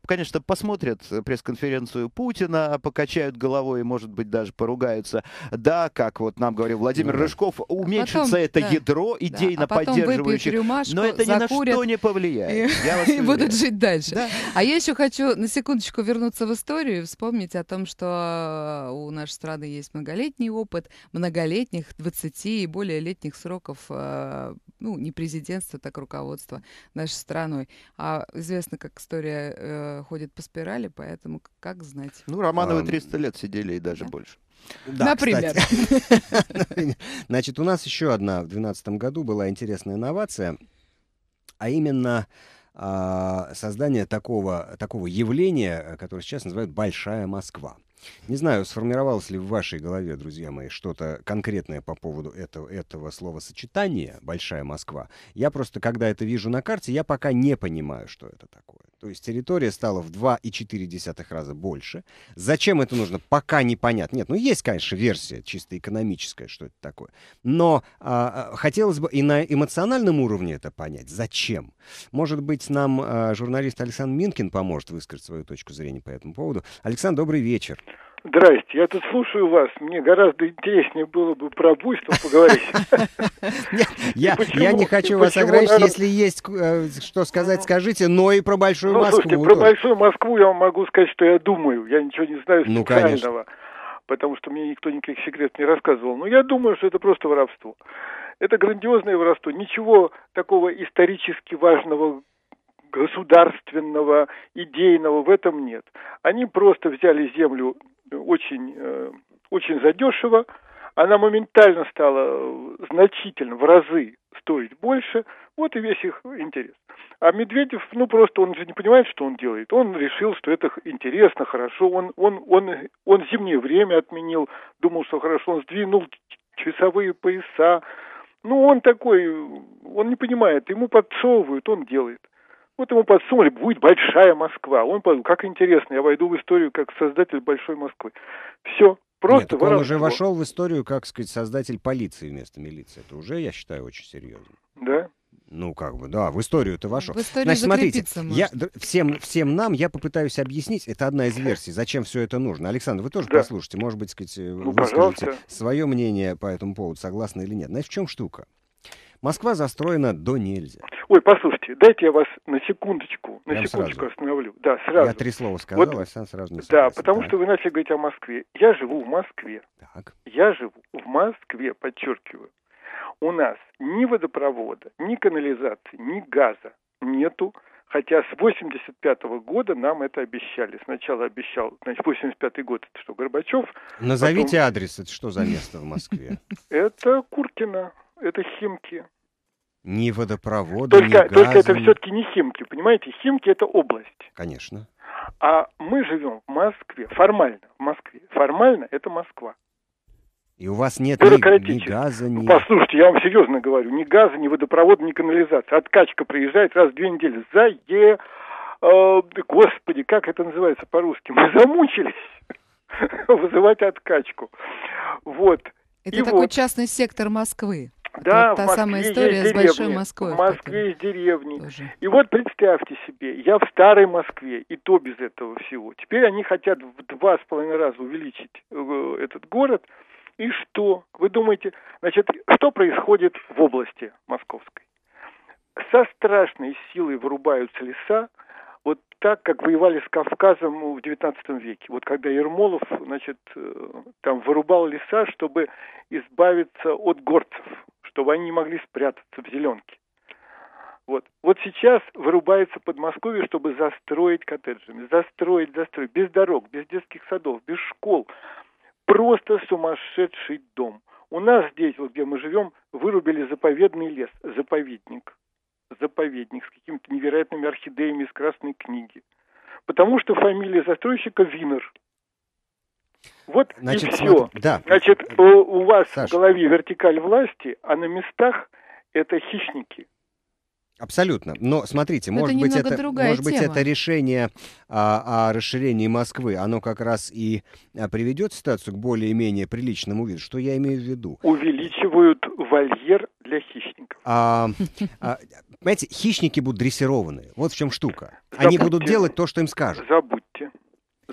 конечно, посмотрят пресс-конференцию Путина, покачают головой и, может быть, даже поругаются. Да, как вот нам говорил Владимир ну, Рыжков, уменьшится потом, это да, ядро идейно да, а поддерживающих. Рюмашку, но это ни на что не повлияет. И, я вас и будут жить дальше. Да. А я еще хочу на секундочку вернуться в историю и вспомнить о том, что у нашей страны есть многолетний опыт, многолетних, 20 и более летних сроков, э, ну, не президентства, так руководства нашей страной. А известно, как история э, ходит по спирали, поэтому как знать. Ну, Романовы 300 лет сидели и даже да. больше. Да, Например. Значит, у нас еще одна в 2012 году была интересная инновация, а именно а, создание такого, такого явления, которое сейчас называют «большая Москва». Не знаю, сформировалось ли в вашей голове, друзья мои, что-то конкретное по поводу этого, этого словосочетания «Большая Москва». Я просто, когда это вижу на карте, я пока не понимаю, что это такое. То есть территория стала в 2,4 раза больше. Зачем это нужно, пока непонятно. Нет, ну есть, конечно, версия чисто экономическая, что это такое. Но а, а хотелось бы и на эмоциональном уровне это понять. Зачем? Может быть, нам а, журналист Александр Минкин поможет высказать свою точку зрения по этому поводу. Александр, добрый вечер. Здрасте, я тут слушаю вас. Мне гораздо интереснее было бы про буйство поговорить. Я не хочу вас ограничить. Если есть э, что сказать, скажите, но и про Большую ну, Москву. про Большую Москву я вам могу сказать, что я думаю. Я ничего не знаю Ну, специального. Потому что мне никто никаких секретов не рассказывал. Но я думаю, что это просто воровство. Это грандиозное воровство. Ничего такого исторически важного государственного, идейного в этом нет. Они просто взяли землю очень, э, очень задешево, она моментально стала значительно, в разы стоить больше, вот и весь их интерес. А Медведев, ну просто он же не понимает, что он делает. Он решил, что это интересно, хорошо. Он, он, он, он зимнее время отменил, думал, что хорошо. Он сдвинул часовые пояса. Ну, он такой, он не понимает, ему подсовывают, он делает. Вот ему подсунули, будет большая Москва. Он подумал, как интересно, я войду в историю как создатель большой Москвы. Все, просто Нет, он уже вошел в историю, как сказать, создатель полиции вместо милиции. Это уже, я считаю, очень серьезно. Да? Ну, как бы, да, в историю-то вошел. В историю Значит, смотрите, может. я, всем, всем нам я попытаюсь объяснить, это одна из версий, зачем все это нужно. Александр, вы тоже Да. послушайте, может быть, сказать, Ну, выскажете пожалуйста. свое мнение по этому поводу, согласны или нет. Знаете, в чем штука? Москва застроена до нельзя. Ой, послушайте, дайте я вас на секундочку, на Прям секундочку сразу. остановлю. Да, сразу. Я три слова сказал, Вот- Александр сразу не Да, потому Так, что вы начали говорить о Москве. Я живу в Москве. Так. Я живу в Москве, подчеркиваю. У нас ни водопровода, ни канализации, ни газа нету. Хотя с 85 года нам это обещали. Сначала обещал, значит, 85 год, это что, Горбачев? Назовите адрес, это что за место в Москве? Это Куркина, это Химки. Ни водопровода, ни Только, только это газа, все-таки не Химки, понимаете? Химки это область. Конечно. А мы живем в Москве, формально в Москве. Формально это Москва. И у вас нет ни, ни газа, ни... Ну, Послушайте, я вам серьезно говорю, ни газа, ни водопровода, ни канализации. Откачка приезжает раз в две недели. За е... э, господи, как это называется по-русски? Мы замучились вызывать откачку. Вот. Это И такой вот. частный сектор Москвы. Да, та в Москве самая история с Большой. Москвой, В Москве есть деревни. тоже. И вот представьте себе, я в старой Москве, и то без этого всего. Теперь они хотят в два с половиной раза увеличить э, этот город. И что? Вы думаете, значит, что происходит в области московской? Со страшной силой вырубаются леса, вот так, как воевали с Кавказом в XIX веке. Вот когда Ермолов, значит, э, там вырубал леса, чтобы избавиться от горцев, чтобы они не могли спрятаться в зеленке. Вот. вот сейчас вырубается Подмосковье, чтобы застроить коттеджами. Застроить, застроить. Без дорог, без детских садов, без школ. Просто сумасшедший дом. У нас здесь, вот где мы живем, вырубили заповедный лес, заповедник. Заповедник с какими-то невероятными орхидеями из Красной книги. Потому что фамилия застройщика Винер. Вот Значит, и все. смотри- да. Значит, у, у вас Саш. в голове вертикаль власти, а на местах это хищники. Абсолютно. Но смотрите, Но может это быть, это, может быть, это решение а, о расширении Москвы, оно как раз и а, приведет ситуацию к более-менее приличному виду. Что я имею в виду? Увеличивают вольер для хищников. А, а, понимаете, хищники будут дрессированы. Вот в чем штука. Они Забудьте. будут делать то, что им скажут. Забудьте.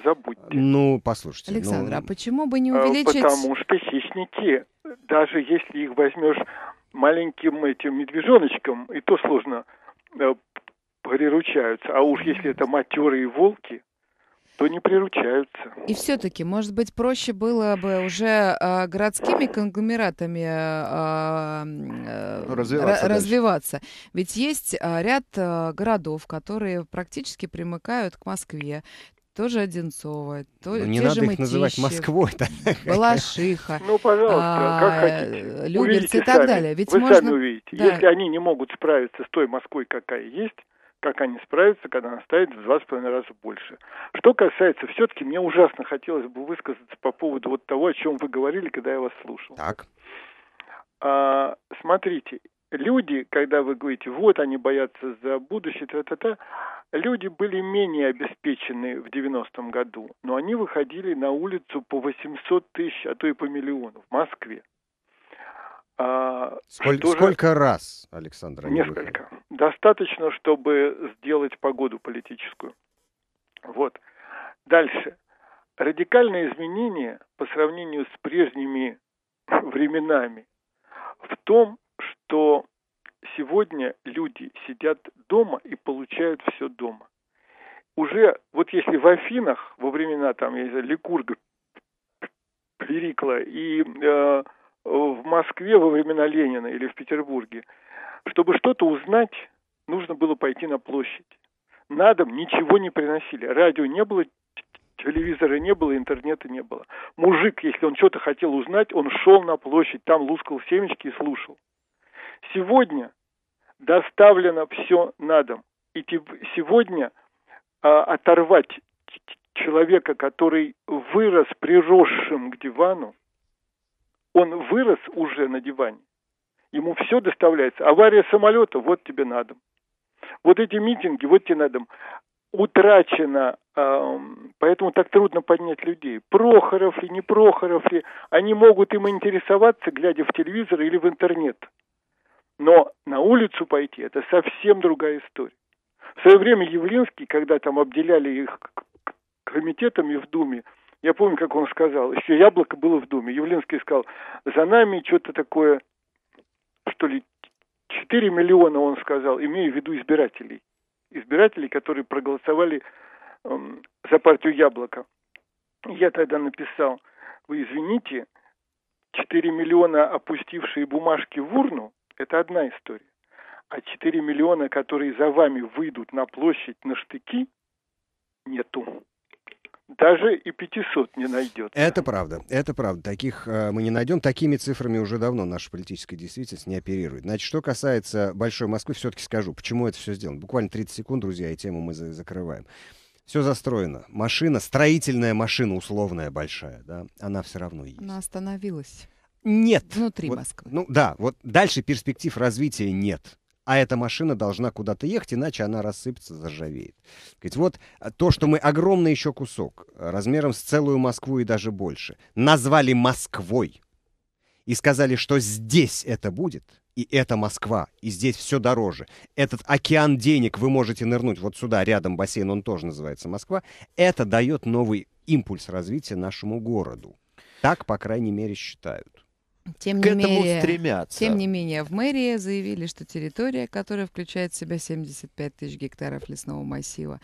Забудьте. Ну, послушайте. Александр, ну, а почему бы не увеличить... Потому что хищники, даже если их возьмешь маленьким этим медвежоночком, и то сложно э, приручаются. А уж если это матерые волки, то не приручаются. И все-таки, может быть, проще было бы уже э, городскими конгломератами э, э, развиваться ра- дальше. развиваться. Ведь есть э, ряд э, городов, которые практически примыкают к Москве. Тоже Одинцово, то, ну, не те надо же их называть Мытищи, Москвой. да. Балашиха, Ну, пожалуйста, а, как хотите. Люберцы Увидите и так сами. далее. Ведь Вы можно- сами увидите. Да. Если они не могут справиться с той Москвой, какая есть, как они справятся, когда она станет в два с половиной раза больше. Что касается, все-таки мне ужасно хотелось бы высказаться по поводу вот того, о чем вы говорили, когда я вас слушал. Так. А, смотрите, люди, когда вы говорите, вот они боятся за будущее, та-та-та, люди были менее обеспечены в 90-м году, но они выходили на улицу по 800 тысяч, а то и по миллиону в Москве. А, Сколь- что же- Сколько раз, Александр? Несколько. Достаточно, чтобы сделать погоду политическую. Вот. Дальше. Радикальные изменения по сравнению с прежними временами в том, что сегодня люди сидят дома и получают все дома. Уже, вот если в Афинах во времена там, я не знаю, Ликурга, Перикла и э, в Москве во времена Ленина или в Петербурге, чтобы что-то узнать, нужно было пойти на площадь. На дом ничего не приносили. Радио не было, телевизора не было, интернета не было. Мужик, если он что-то хотел узнать, он шел на площадь, там лускал семечки и слушал. Сегодня доставлено все на дом. И сегодня а, оторвать человека, который вырос приросшим к дивану, он вырос уже на диване. Ему все доставляется. Авария самолета, вот тебе на дом. Вот эти митинги, вот тебе на дом. Утрачено, эм, поэтому так трудно поднять людей. Прохоров ли, не Прохоров ли, они могут им интересоваться, глядя в телевизор или в интернет. Но на улицу пойти, это совсем другая история. В свое время Явлинский, когда там обделяли их комитетами в Думе, я помню, как он сказал, еще яблоко было в Думе. Явлинский сказал, за нами что-то такое, что ли, 4 миллиона, он сказал, имею в виду избирателей. Избирателей, которые проголосовали эм, за партию Яблоко. Я тогда написал, вы извините, 4 миллиона опустившие бумажки в урну, это одна история. А 4 миллиона, которые за вами выйдут на площадь на штыки, нету. Даже и 500 не найдется. Это правда, это правда. Таких э, мы не найдем. Такими цифрами уже давно наша политическая действительность не оперирует. Значит, что касается Большой Москвы, все-таки скажу, почему это все сделано. Буквально 30 секунд, друзья, и тему мы за- закрываем. Все застроено. Машина, строительная машина условная большая, да, она все равно есть. Она остановилась Нет. внутри Вот, Москвы. Ну да, вот дальше перспектив развития нет. А эта машина должна куда-то ехать, иначе она рассыпется, заржавеет. Говорит, вот а, то, что мы огромный еще кусок, а, размером с целую Москву и даже больше, назвали Москвой и сказали, что здесь это будет, и это Москва, и здесь все дороже. Этот океан денег вы можете нырнуть вот сюда, рядом бассейн, он тоже называется Москва. Это дает новый импульс развития нашему городу. Так, по крайней мере, считают. Тем К не этому менее, стремятся. Тем не менее, в мэрии заявили, что территория, которая включает в себя 75 тысяч гектаров лесного массива,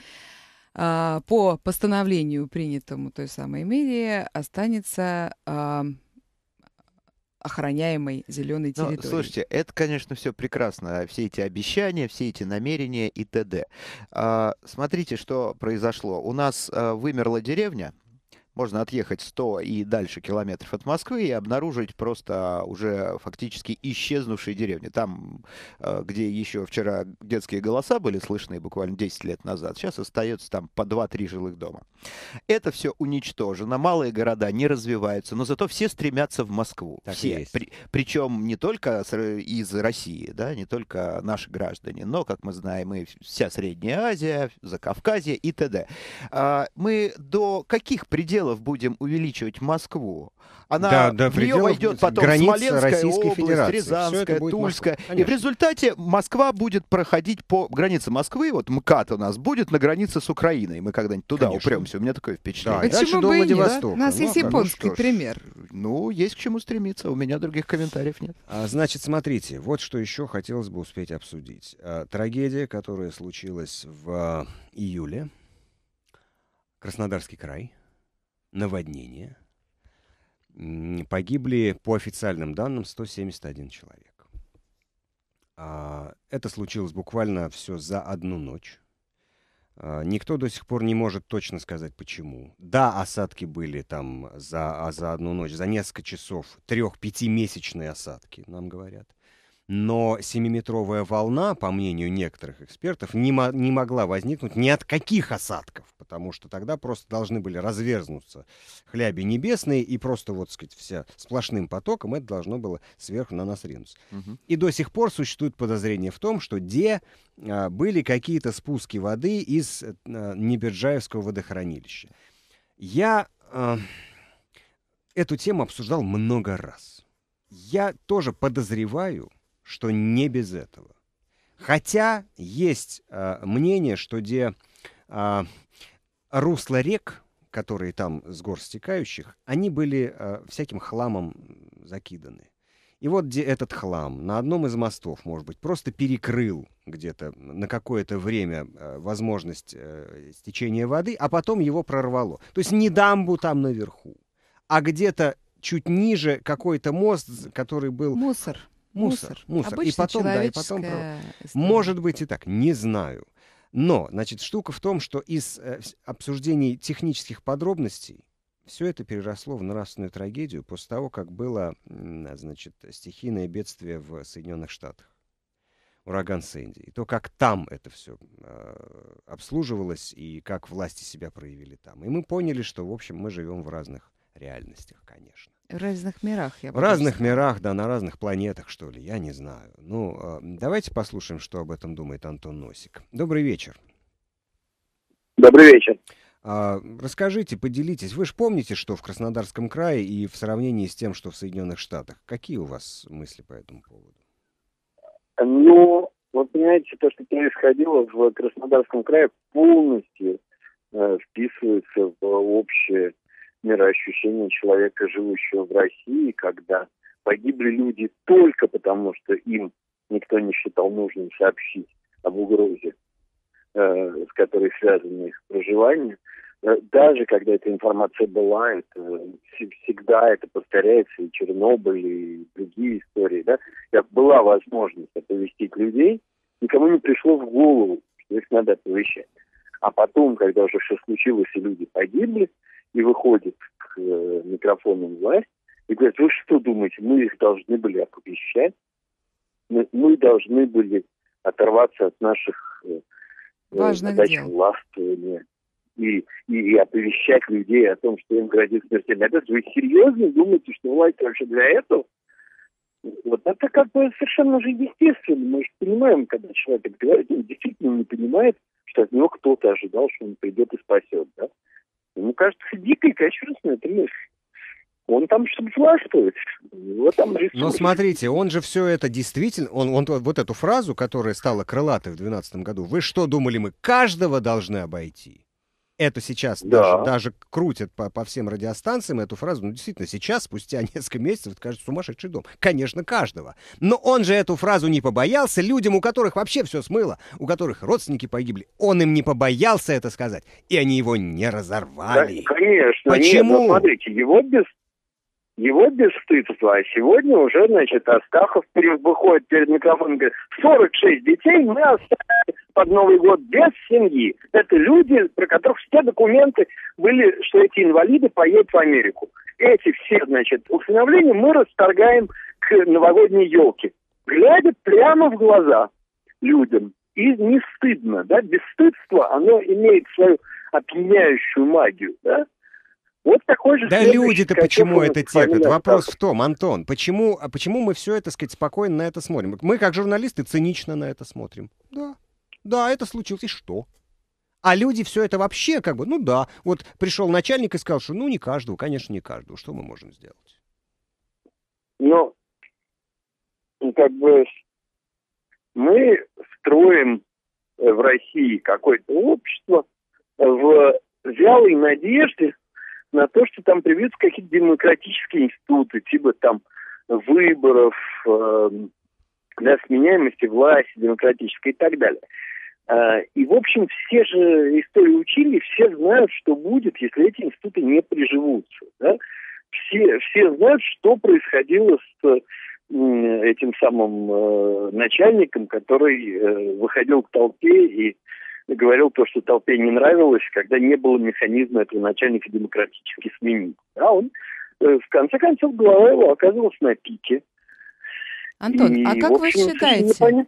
а, по постановлению, принятому той самой мэрии, останется а, охраняемой зеленой Ну, территорией. слушайте, это, конечно, все прекрасно. Все эти обещания, все эти намерения и т.д. А, смотрите, что произошло. У нас а, вымерла деревня. Можно отъехать 100 и дальше километров от Москвы и обнаружить просто уже фактически исчезнувшие деревни. Там, а, где еще вчера детские голоса были слышны буквально 10 лет назад, сейчас остается там по 2-3 жилых дома. Это все уничтожено, малые города не развиваются, но зато все стремятся в Москву. Так все. При- причем не только с- из России, да, не только наши граждане, но, как мы знаем, и вся Средняя Азия, Закавказье и т.д. А, Мы до каких пределов пределов будем увеличивать Москву, она Да, да, в нее войдет потом Смоленская Российской область, Федерации. Рязанская, Тульская. И в результате Москва будет проходить по границе Москвы, вот МКАД у нас будет на границе с Украиной. Мы когда-нибудь туда Конечно. упремся. У меня такое впечатление. Да, Почему до бы и нет? Владивостока. У нас Ну, есть а? Ну, японский ж. пример. Ну, есть к чему стремиться. У меня других комментариев нет. А, Значит, смотрите, вот что еще хотелось бы успеть обсудить. А, Трагедия, которая случилась в а, июле. Краснодарский край. Наводнение. Погибли, по официальным данным, 171 человек. А, Это случилось буквально все за одну ночь. А, Никто до сих пор не может точно сказать, почему. Да, осадки были там за, а за одну ночь, за несколько часов. Трех-пятимесячные осадки, нам говорят. Но семиметровая волна, по мнению некоторых экспертов, не, мо- не могла возникнуть ни от каких осадков, потому что тогда просто должны были разверзнуться хляби небесные, и просто, вот сказать, вся сплошным потоком это должно было сверху на нас ринуться. И до сих пор существует подозрение в том, что где а, были какие-то спуски воды из э, Неберджаевского водохранилища. Я а, эту тему обсуждал много раз. Я тоже подозреваю, что не без этого. Хотя есть а, мнение, что где а, русла рек, которые там с гор стекающих, они были а, всяким хламом закиданы. И вот где этот хлам на одном из мостов, может быть, просто перекрыл где-то на какое-то время э, возможность э, стечения воды, а потом его прорвало. То есть не дамбу там наверху, а где-то чуть ниже какой-то мост, который был Мусор. Мусор. мусор. И потом, да, и потом история. Может быть и так, не знаю. Но, значит, штука в том, что из э, обсуждений технических подробностей все это переросло в нравственную трагедию после того, как было, значит, стихийное бедствие в Соединенных Штатах. Ураган Сэнди. И то, как там это все обслуживалось, и как власти себя проявили там. И мы поняли, что, в общем, мы живем в разных реальностях, конечно. В разных мирах, я В разных сказала. мирах, да, на разных планетах, что ли, я не знаю. Ну, э, давайте послушаем, что об этом думает Антон Носик. Добрый вечер. Добрый вечер. А, расскажите, поделитесь. Вы же помните, что в Краснодарском крае и в сравнении с тем, что в Соединенных Штатах. Какие у вас мысли по этому поводу? Ну, вы понимаете, то, что происходило в Краснодарском крае, полностью э, вписывается в общее мироощущение человека, живущего в России, когда погибли люди только потому, что им никто не считал нужным сообщить об угрозе, э, с которой связано их проживание. Э, Даже когда эта информация была, это вс- всегда это повторяется, и Чернобыль, и другие истории, да, была возможность оповестить людей, никому не пришло в голову, что их надо оповещать. А потом, когда уже все случилось, и люди погибли, и выходят к э, микрофонам власть, и говорят, вы что думаете, мы их должны были оповещать? Мы, мы должны были оторваться от наших э, э, Важных задач дел. властвования и, и, и оповещать людей о том, что им грозит смертельная опасность. Вы серьезно думаете, что власть вообще для этого? Вот это как бы совершенно же естественно. Мы же понимаем, когда человек говорит, он действительно не понимает, что от него кто-то ожидал, что он придет и спасет. Да? Ему кажется дико и кощунственно эта мысль. Он там, чтобы властвовать. Его там ресурсы. Но смотрите, он же все это действительно, он, он вот эту фразу, которая стала крылатой в 2012 году, вы что думали, мы каждого должны обойти? Это сейчас Да. даже, даже крутят по, по всем радиостанциям эту фразу. Ну, действительно, сейчас, спустя несколько месяцев, это кажется сумасшедший дом. Конечно, каждого. Но он же эту фразу не побоялся людям, у которых вообще все смыло, у которых родственники погибли. Он им не побоялся это сказать. И они его не разорвали. Да, конечно. Почему? Нет, ну, смотрите, его без его бесстыдство. А сегодня уже, значит, Астахов выходит перед микрофоном и говорит, 46 детей мы оставили под Новый год без семьи. Это люди, про которых все документы были, что эти инвалиды поедут в Америку. Эти все, значит, усыновления мы расторгаем к новогодней елке. Глядя прямо в глаза людям. И не стыдно, да, бесстыдство, оно имеет свою опьяняющую магию, да. Вот такой же Да люди-то почему это терпят? Вопрос в том, Антон, почему, а почему мы все это, сказать, спокойно на это смотрим? Мы, как журналисты, цинично на это смотрим. Да, да, это случилось, и что? А люди все это вообще как бы, ну да, вот пришел начальник и сказал, что ну не каждого, конечно, не каждого. Что мы можем сделать? Ну, как бы мы строим в России какое-то общество в вялой надежде на то, что там появятся какие-то демократические институты, типа там выборов, э, для сменяемости власти демократической и так далее. Э, и, в общем, все же истории учили, все знают, что будет, если эти институты не приживутся. Да? Все, все знают, что происходило с этим самым э, начальником, который э, выходил к толпе и говорил то, что толпе не нравилось, когда не было механизма этого начальника демократически сменить. А он, э, в конце концов, голова его оказывалась на пике. Антон, и, а как общем, вы считаете,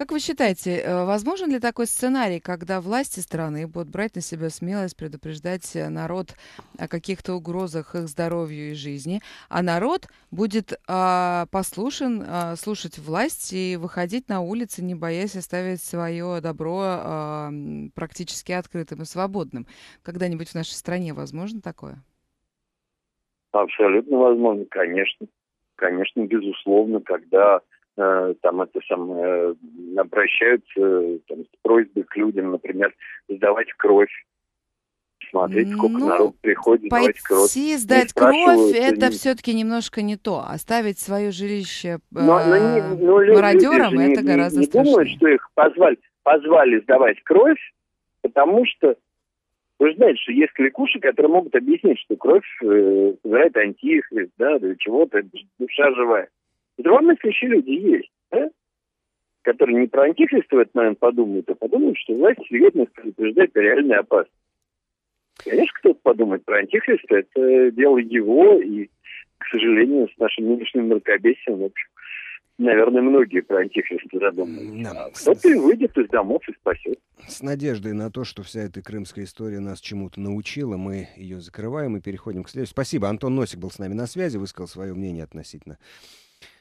как вы считаете, э, возможен ли такой сценарий, когда власти страны будут брать на себя смелость предупреждать э, народ о каких-то угрозах их здоровью и жизни, а народ будет э, послушен э, слушать власть и выходить на улицы, не боясь оставить свое добро э, практически открытым и свободным? Когда-нибудь в нашей стране возможно такое? Абсолютно возможно, конечно. Конечно, безусловно, когда там это самое, обращаются там, с просьбой к людям, например, сдавать кровь. Смотреть, сколько ну, народ приходит сдавать кровь. Пойти сдать кровь, это не... все-таки немножко не то.Оставить свое жилище э, но, но не, но мародерам, люди это не, гораздо не страшнее. думают, что их позвали, позвали сдавать кровь, потому что вы же знаете, что есть кликуши, которые могут объяснить, что кровь э, собирает антихрист, да, для чего-то, душа живая. Здравомыслящие люди есть, да? которые не про антихриста в этот момент подумают, а подумают, что власть серьезно предупреждает о реальной опасности. Конечно, кто-то подумает про антихриста, это дело его, и, к сожалению, с нашим нынешним мракобесием, в общем, наверное, многие про антихриста задумываются. Да. А кто-то и выйдет из домов и спасет. С надеждой на то, что вся эта крымская история нас чему-то научила, мы ее закрываем и переходим к следующему. Спасибо. Антон Носик был с нами на связи, высказал свое мнение относительно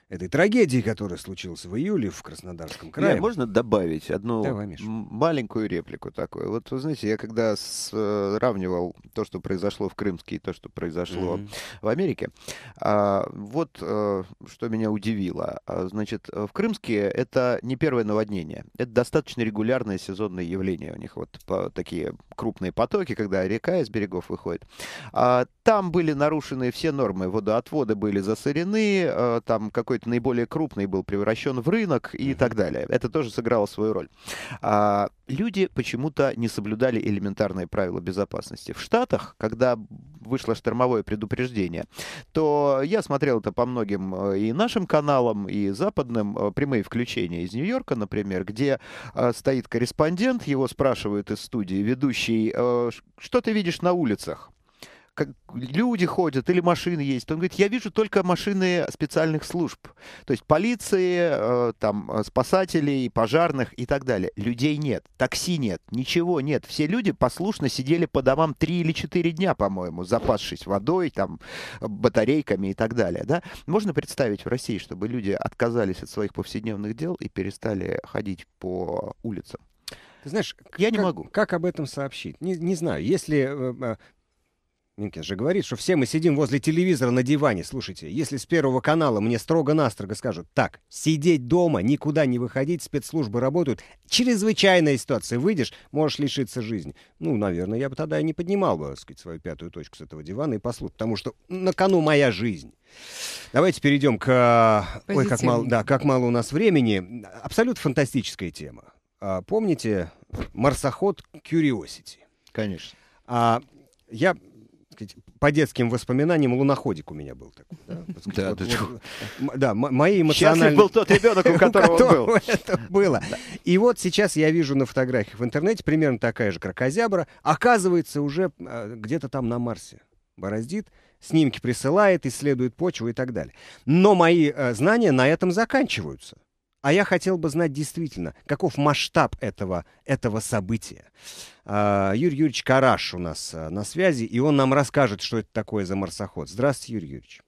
этой трагедии, которая случилась в июле в Краснодарском крае. Нет, можно добавить одну Давай, маленькую реплику такую. Вот вы знаете, я когда сравнивал то, что произошло в Крымске и то, что произошло mm-hmm. в Америке, а, вот а, что меня удивило. А, значит, в Крымске это не первое наводнение. Это достаточно регулярное сезонное явление. У них вот такие крупные потоки, когда река из берегов выходит. А, там были нарушены все нормы. Водоотводы были засорены, а, там какой какой-то наиболее крупный был превращен в рынок и так далее. Это тоже сыграло свою роль. А, люди почему-то не соблюдали элементарные правила безопасности. В Штатах, когда вышло штормовое предупреждение, то я смотрел это по многим э, и нашим каналам, и западным, э, прямые включения из Нью-Йорка, например, где э, стоит корреспондент, его спрашивают из студии, ведущий, что ты видишь на улицах? Как люди ходят или машины есть. Он говорит, я вижу только машины специальных служб. То есть полиции, э, там, э, спасателей, пожарных и так далее. Людей нет, такси нет, ничего нет. Все люди послушно сидели по домам три или четыре дня, по-моему, запасшись водой, там, батарейками и так далее. Да? Можно представить в России, чтобы люди отказались от своих повседневных дел и перестали ходить по улицам? Ты знаешь, я как, не могу. Как об этом сообщить? Не, не знаю. Если э, Минкин же говорит, что все мы сидим возле телевизора на диване. Слушайте, если с Первого канала мне строго-настрого скажут, так, сидеть дома, никуда не выходить, спецслужбы работают, чрезвычайная ситуация, выйдешь, можешь лишиться жизни. Ну, наверное, я бы тогда и не поднимал бы, так сказать, свою пятую точку с этого дивана и послушал, потому что на кону моя жизнь. Давайте перейдем к... Ой, как мало, да, как мало у нас времени. Абсолютно фантастическая тема. А, помните марсоход Curiosity? Конечно. А, я сказать, по детским воспоминаниям луноходик у меня был такой. Да, да, вот, вот, да мои эмоциональные... Счастлив был тот ребенок, у которого, был. это было. И вот сейчас я вижу на фотографиях в интернете примерно такая же кракозябра. Оказывается, уже а, где-то там на Марсе бороздит, снимки присылает, исследует почву и так далее. Но мои э, знания на этом заканчиваются. А я хотел бы знать действительно, каков масштаб этого, этого события. А, Юрий Юрьевич Караш у нас а, на связи, и он нам расскажет, что это такое за марсоход. Здравствуйте, Юрий Юрьевич.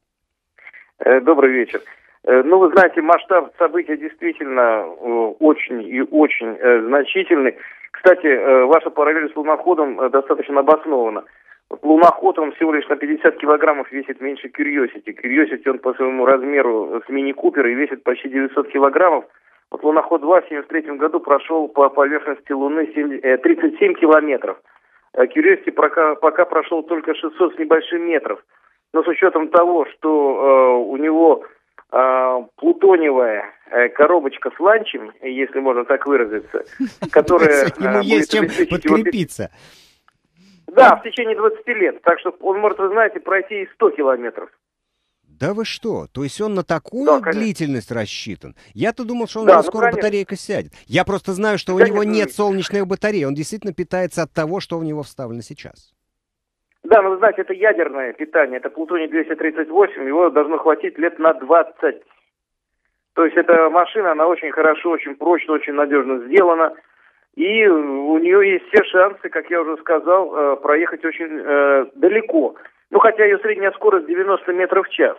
Э, добрый вечер. Э, ну, вы знаете, масштаб события действительно э, очень и очень э, значительный. Кстати, ваша параллель с луноходом достаточно обоснована. Луноход, он всего лишь на 50 килограммов весит меньше Curiosity. Curiosity, он по своему размеру с мини-купера и весит почти 900 килограммов. Вот луноход 2 в 1973 году прошел по поверхности Луны 7, 37 километров. Curiosity пока, пока прошел только 600 с небольшим метров. Но с учетом того, что э, у него э, плутониевая э, коробочка с ланчем, если можно так выразиться, которая... Ему э, есть чем подкрепиться. Да, в течение 20 лет. Так что он может, вы знаете, пройти и 100 километров. Да вы что? То есть он на такую да, длительность рассчитан? Я-то думал, что он да, ну, скоро конечно. батарейка сядет. Я просто знаю, что конечно. у него нет солнечной батареи. Он действительно питается от того, что в него вставлено сейчас. Да, но вы знаете, это ядерное питание, это плутоний-238, его должно хватить лет на 20. То есть эта машина, она очень хорошо, очень прочно, очень надежно сделана. И у нее есть все шансы, как я уже сказал, э, проехать очень э, далеко. Ну, хотя ее средняя скорость 90 метров в час.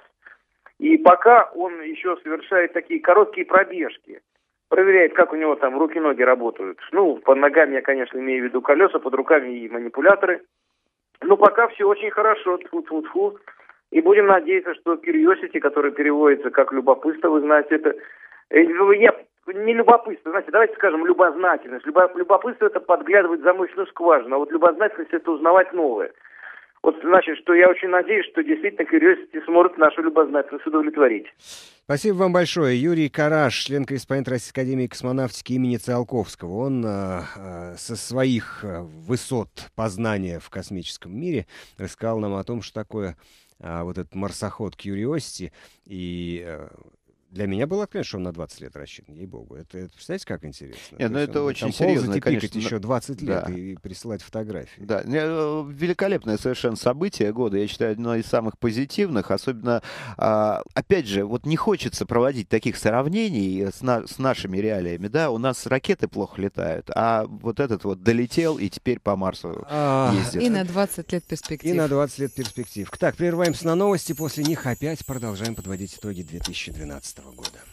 И пока он еще совершает такие короткие пробежки, проверяет, как у него там руки-ноги работают. Ну, под ногами я, конечно, имею в виду колеса, под руками и манипуляторы. Но пока все очень хорошо, тьфу-тьфу-тьфу. И будем надеяться, что curiosity, который переводится как любопытство, вы знаете, это... Э, я не любопытство, знаете, давайте скажем любознательность. Любопытство это подглядывать в замочную скважину, а вот любознательность это узнавать новое. Вот значит, что я очень надеюсь, что действительно Curiosity сможет нашу любознательность удовлетворить. Спасибо вам большое. Юрий Караш, член-корреспондент Российской Академии космонавтики имени Циолковского. Он э, э, со своих э, высот познания в космическом мире рассказал нам о том, что такое э, вот этот марсоход Curiosity и э, для меня было открыто, что он на 20 лет рассчитан, ей-богу. Это, это, представляете, как интересно? Нет, ну это он, очень серьезно, конечно. еще 20 лет да. и присылать фотографии. Да, э, великолепное совершенно событие года. Я считаю, одно из самых позитивных. Особенно, а, опять же, вот не хочется проводить таких сравнений с, на, с нашими реалиями. Да, у нас ракеты плохо летают, а вот этот вот долетел и теперь по Марсу а, ездит. И на 20 лет перспектив. И на 20 лет перспектив. Так, прерываемся на новости. После них опять продолжаем подводить итоги 2012 2019 года.